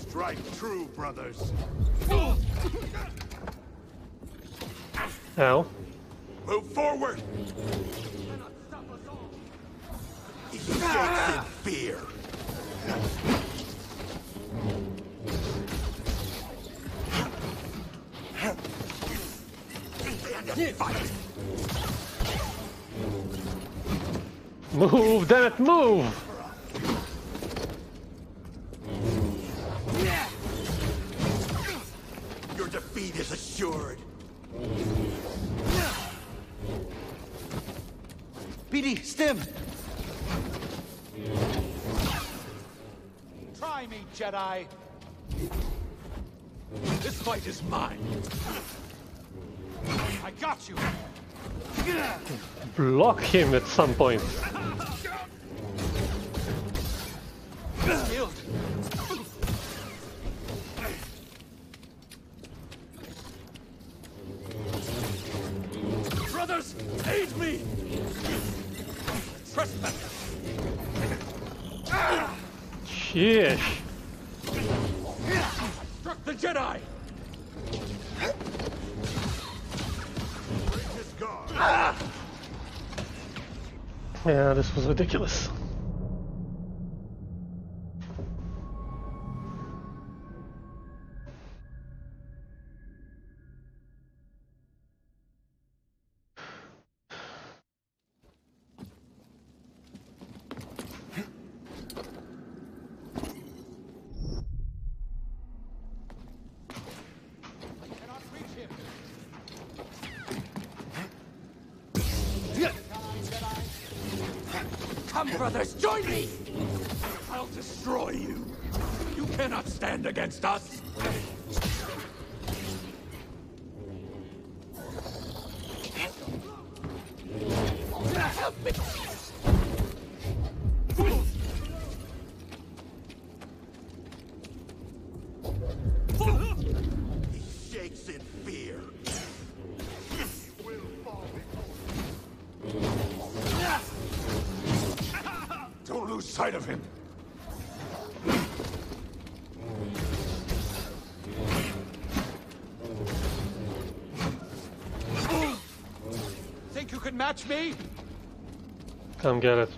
Strike true, brothers. Ow. Move forward! He shakes in fear. Fight! Move, damn it, move! Your defeat is assured. BD, Stim! Try me, Jedi! This fight is mine! Got you! Block him at some point. Ridiculous. Brothers, join me! I'll destroy you. You cannot stand against us. Think you can match me? Come get it.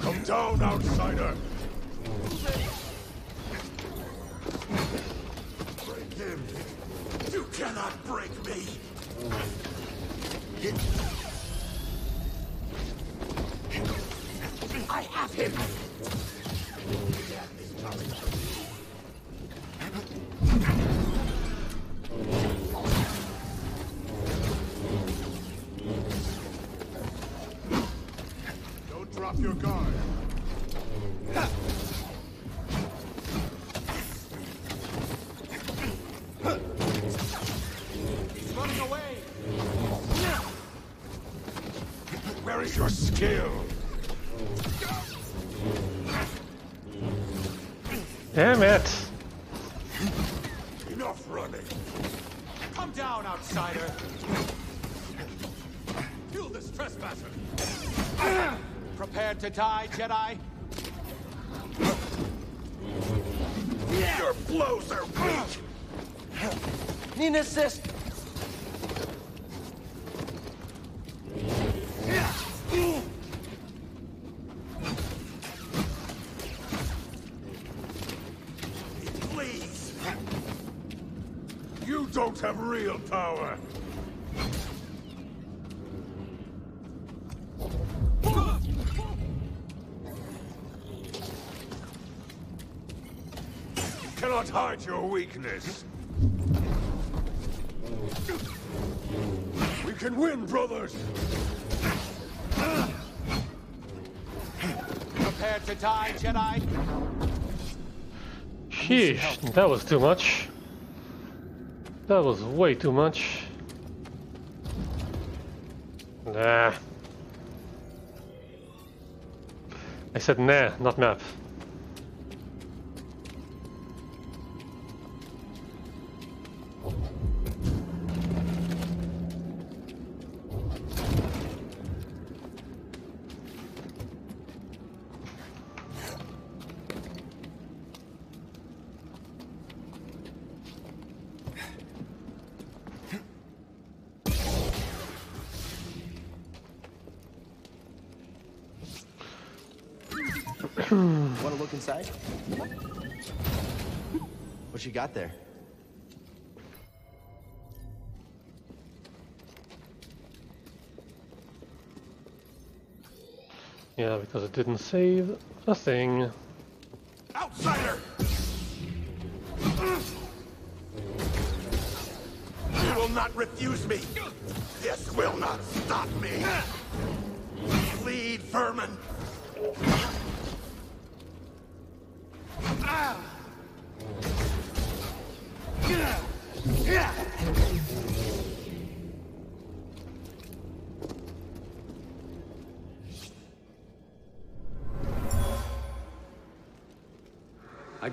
Come down, outsider. Break him. You cannot break me. I have him! Die, Jedi? Your blows are weak. Need assist. Please. You don't have real power. You cannot hide your weakness. We can win, brothers! Prepared to die, Jedi? Sheesh, that was too much. That was way too much. Nah. I said nah, not map. Because it didn't save a thing. Outsider! You will not refuse me. This will not stop me. Lead, vermin.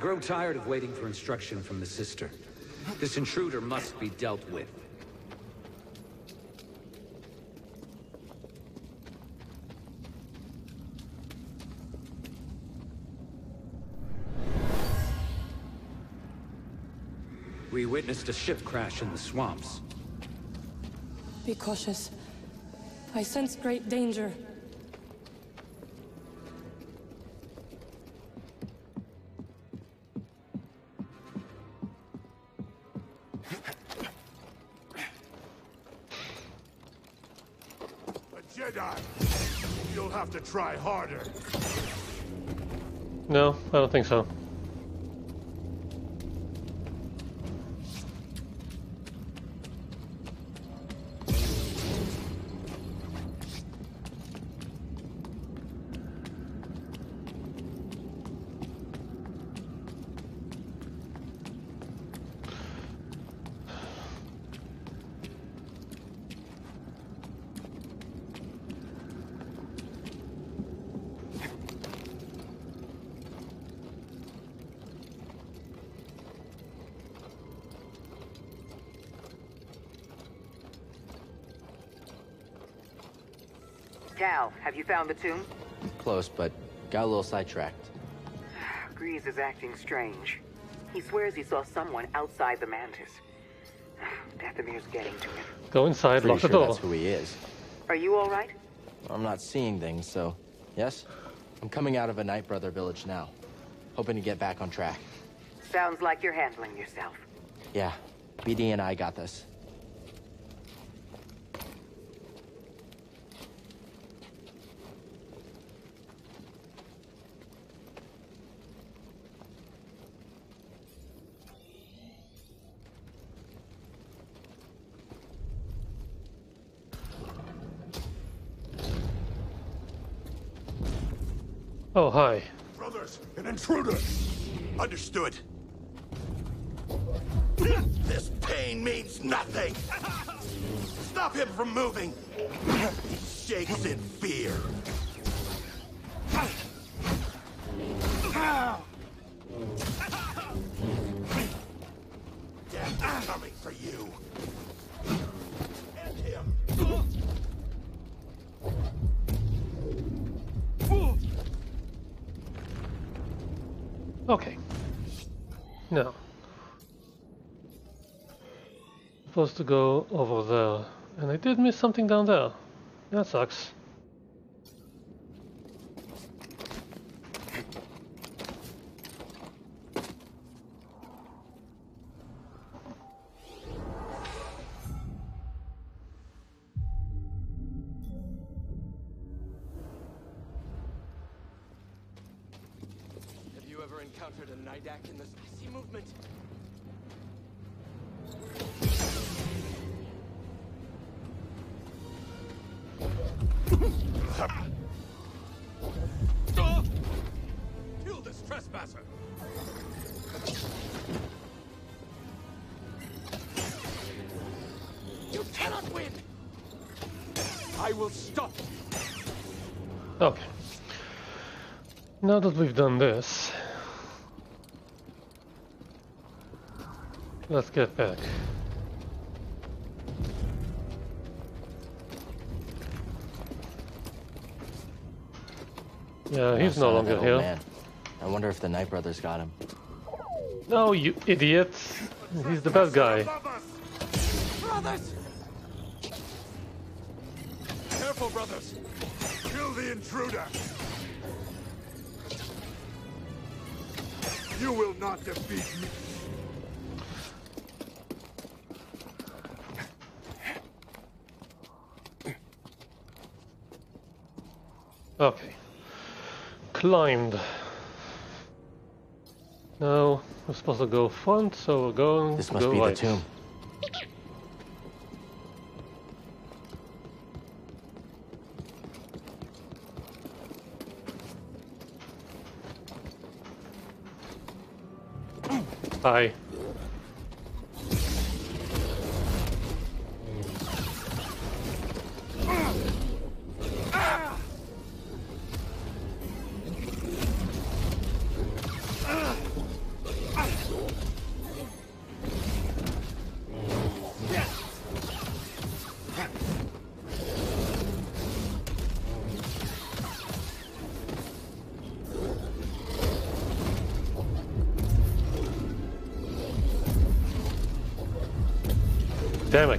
Grow tired of waiting for instruction from the sister. This intruder must be dealt with. We witnessed a ship crash in the swamps. Be cautious. I sense great danger. Try harder. No, I don't think so. Cal, have you found the tomb? Close, but got a little sidetracked. Greez is acting strange. He swears he saw someone outside the Mantis. Dathomir's getting to him. Go inside, Pretty lock sure the door. that's who he is. Are you all right? I'm not seeing things, so yes. I'm coming out of a Night Brother village now, hoping to get back on track. Sounds like you're handling yourself. Yeah, BD and I got this. Hi. Brothers, an intruder! Understood. This pain means nothing! Stop him from moving! He shakes in fear. Something down there. That sucks. That we've done this, let's get back. Yeah, he's No no sign of that longer here. Man. I wonder if the Night Brothers got him. No, you idiot! He's the bad guy. Brothers! Careful, brothers. Kill the intruder! You will not defeat me! Okay. Climbed. No, we're supposed to go front, so we're going This to must go be right. the tomb. Hi.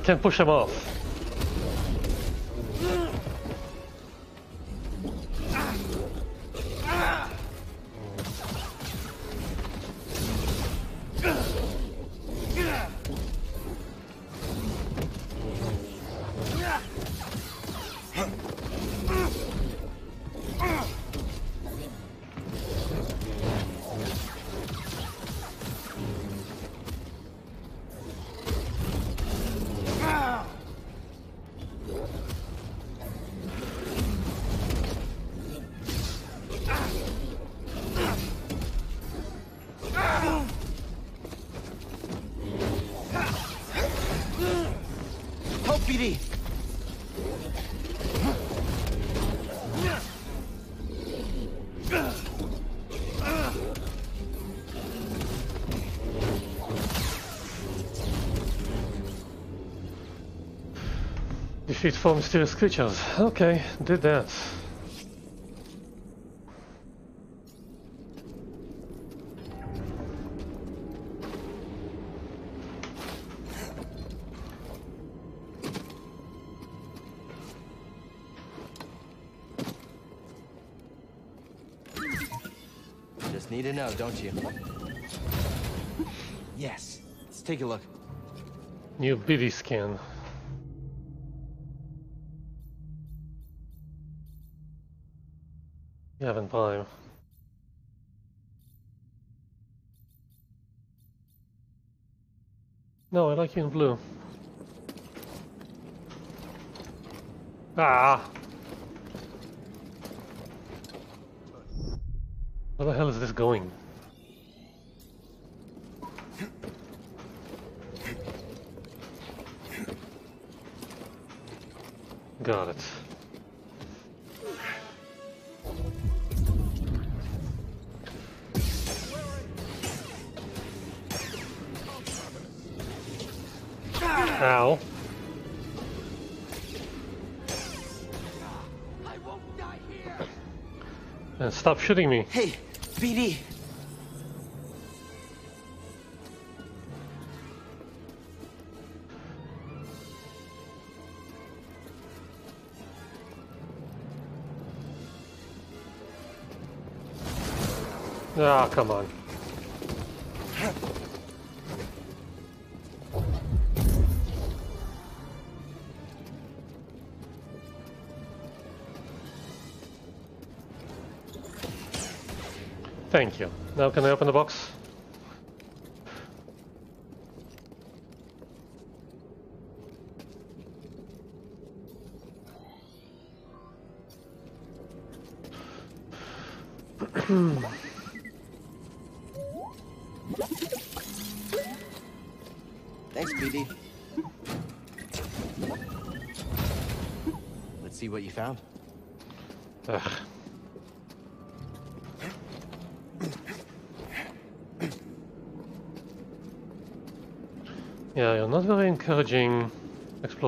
Can't push them off. Four mysterious creatures. Okay, did that. Just need to know, don't you? Yes. Let's take a look. New BD scan. You haven't prime. No, I like you in blue. Ah! Where the hell is this going? Got it. Stop shooting me. Hey, BD. Ah, come on. Thank you. Now can I open the box?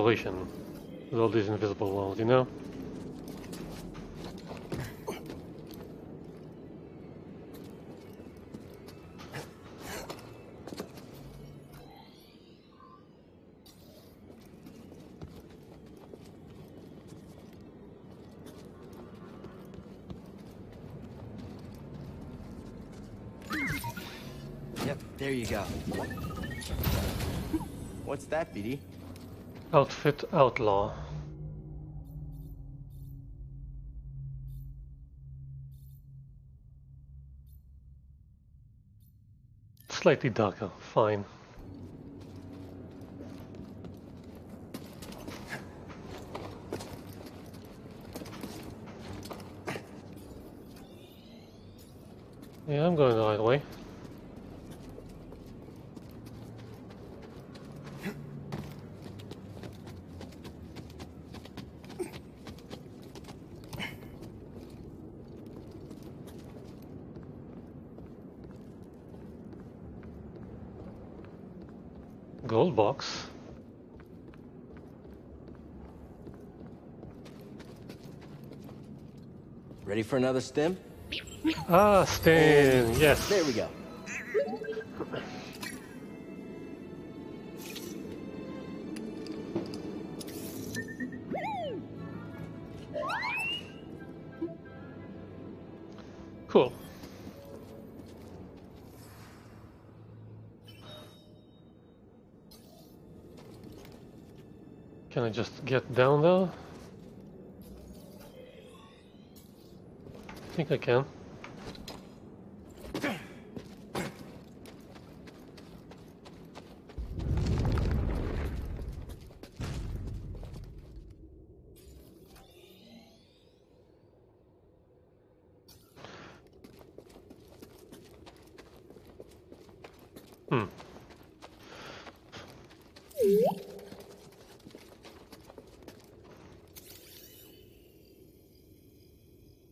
Exploration with all these invisible walls, you know? Outfit Outlaw. Slightly darker, fine. Yeah, I'm going the right way. Gold box. Ready for another stim? Ah, Stain, yes. There we go. Cool. Can I just get down there? Think I can. Hmm.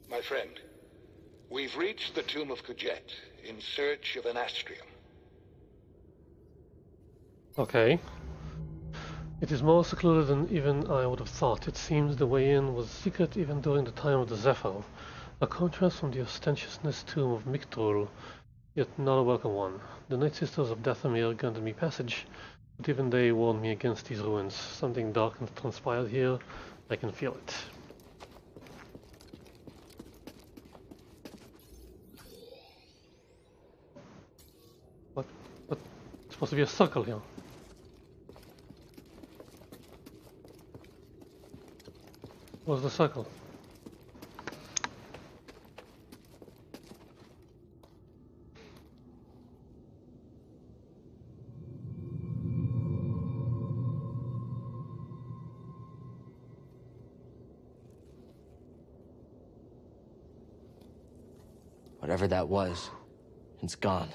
My friend, we've reached the tomb of Kujet in search of an astrium. Okay. It is more secluded than even I would have thought. It seems the way in was secret even during the time of the Zeffo. A contrast from the ostentiousness tomb of Miktrull, yet not a welcome one. The Night Sisters of Dathomir granted me passage, but even they warned me against these ruins. Something dark has transpired here. I can feel it. What? What? It's supposed to be a circle here. What's the circle? Whatever that was, it's gone.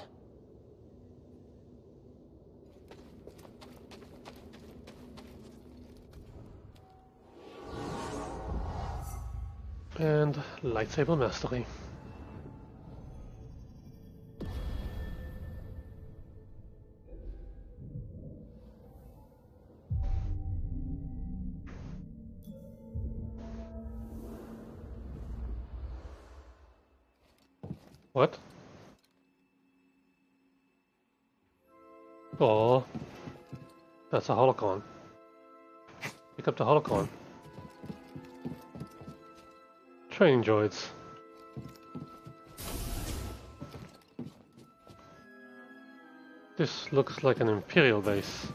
And lightsaber mastery. What? Oh, that's a holocron. Pick up the holocron. Training droids. This looks like an Imperial base.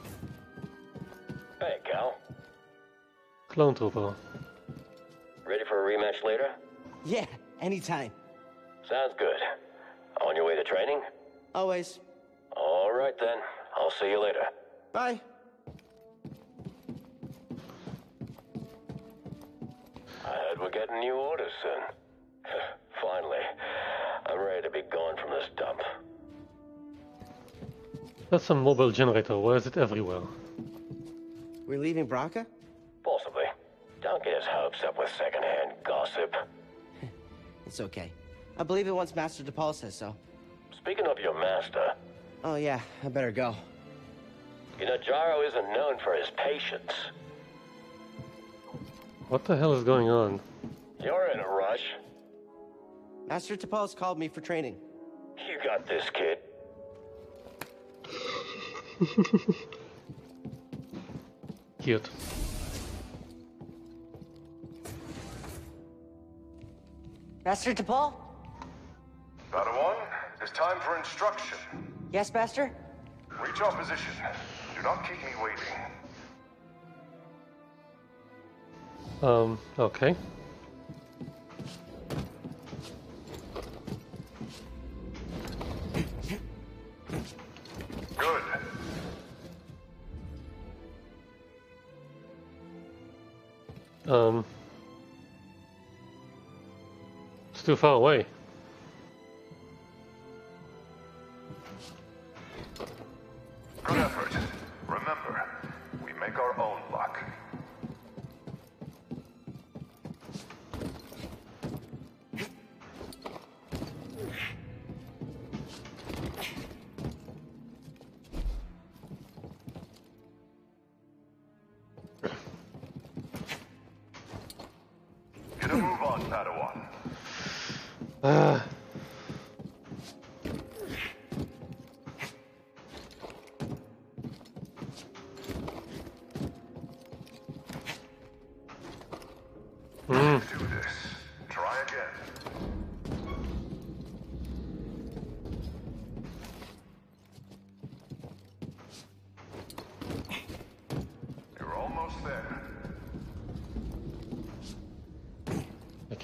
Hey, Cal. Clone Trooper. Ready for a rematch later? Yeah, anytime. Sounds good. On your way to training? Always. All right then. I'll see you later. Bye. That's a mobile generator. Why is it everywhere? We're leaving Bracca? Possibly. Don't get his hopes up with secondhand gossip. It's okay. I believe it once Master Tapal says so. Speaking of your master, Oh yeah, I better go. you know Jaro isn't known for his patience. What the hell is going on? You're in a rush. Master Tapal's called me for training. You got this, kid. Cute. Master Tapal? Padawan, it's time for instruction. Yes, Master? Reach our position. Do not keep me waiting. Um, okay. Too far away.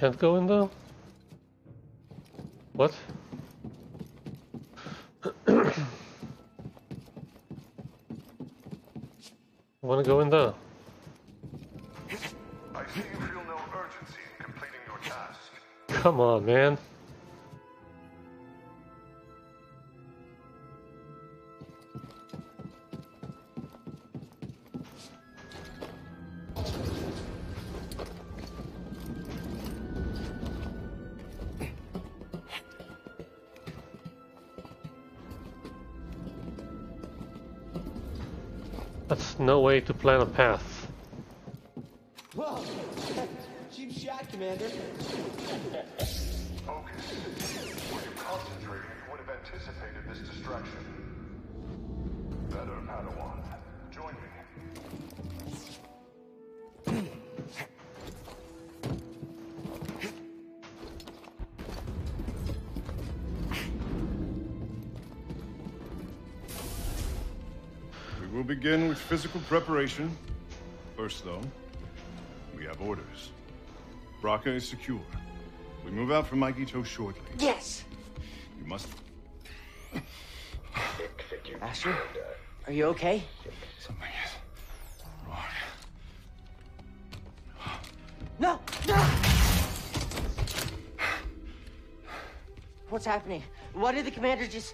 Can't go in there? What? I wanna go in there. I see you feel no urgency in completing your task. Come on, man. Way to plan a path. Physical preparation. First, though, we have orders. Bracca is secure. We move out from Magito shortly. Yes! You must Master, are you okay? Something is wrong. No! No! What's happening? Why did the commander just...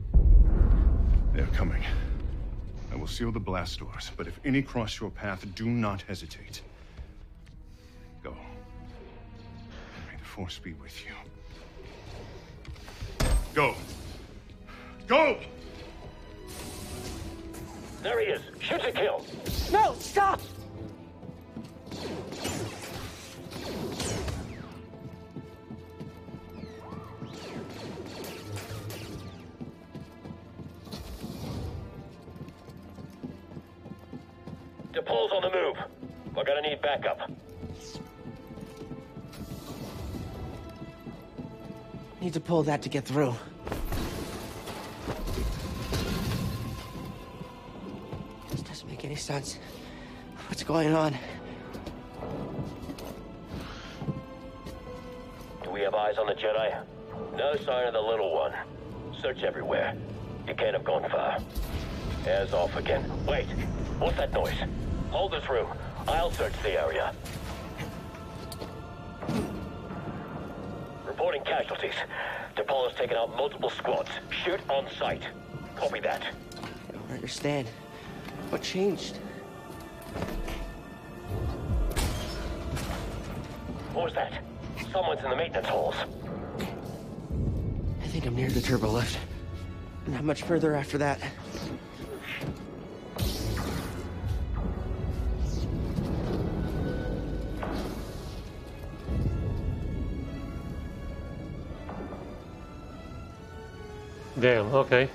They're coming. I will seal the blast doors, but if any cross your path, do not hesitate. Go. May the Force be with you. Go! Go! There he is. Shoot to kill. No, stop! Pull that to get through. This doesn't make any sense. What's going on? Do we have eyes on the Jedi? No sign of the little one. Search everywhere. You can't have gone far. Air's off again. Wait, what's that noise? Hold this room. I'll search the area. Reporting casualties. Has taken out multiple squads. Shoot on sight. Copy that. I don't understand. What changed? What was that? Someone's in the maintenance halls. I think I'm near the turbo lift. Not much further after that. Damn, okay.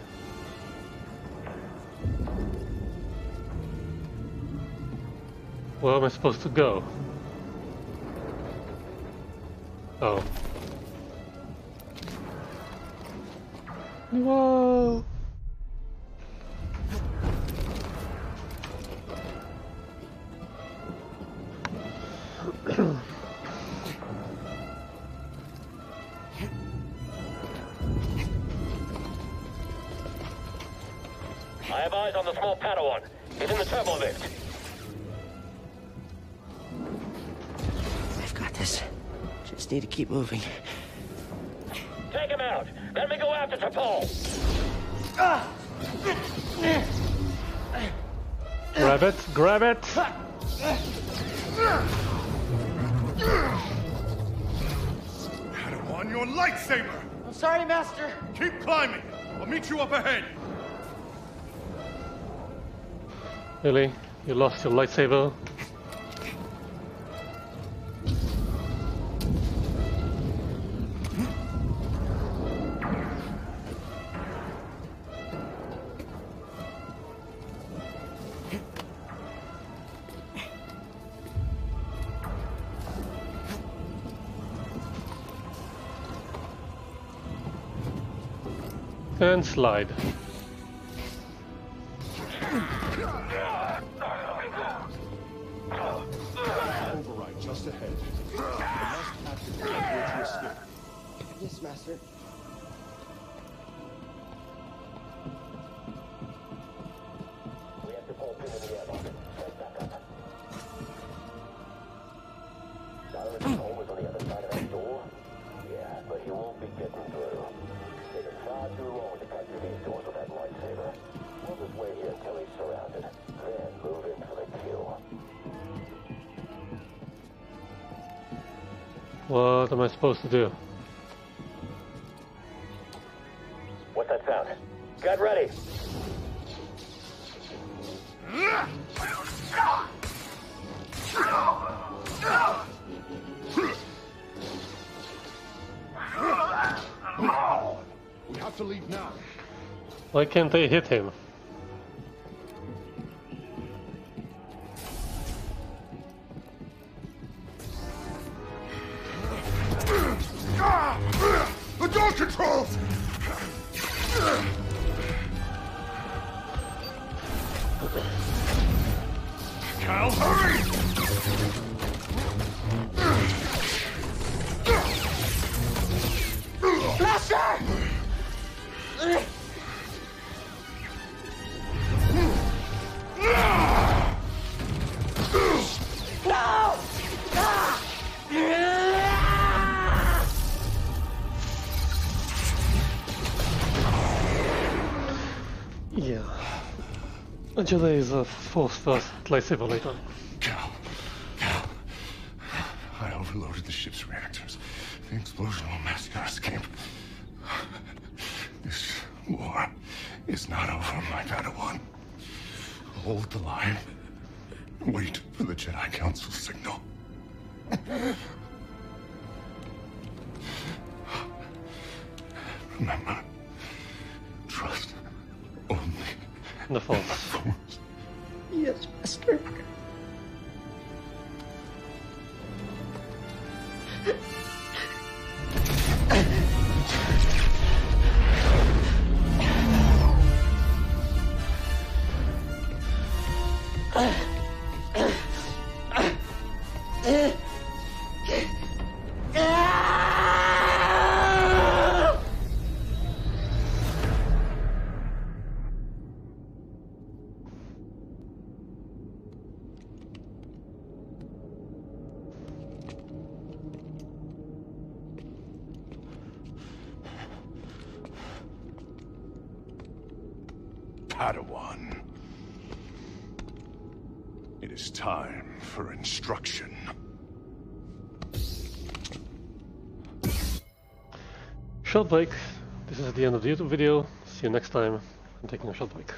Where am I supposed to go? Oh. Moving. Take him out. Let me go after Tapal. Grab it, grab it! Padawan, your lightsaber! I'm sorry, Master. Keep climbing. I'll meet you up ahead. Really? You lost your lightsaber? Slide. Override just ahead. You must activate the door to escape. Yes, Master. Supposed to do? What's that sound? Get ready! We have to leave now. Why can't they hit him? Jedi is a force lightsaber later. Cal, Cal. I overloaded the ship's reactors. The explosion will massacre us escape. This war is not over, my Padawan. Hold the line. Wait time. Short break. This is the end of the YouTube video. See you next time. I'm taking a short break.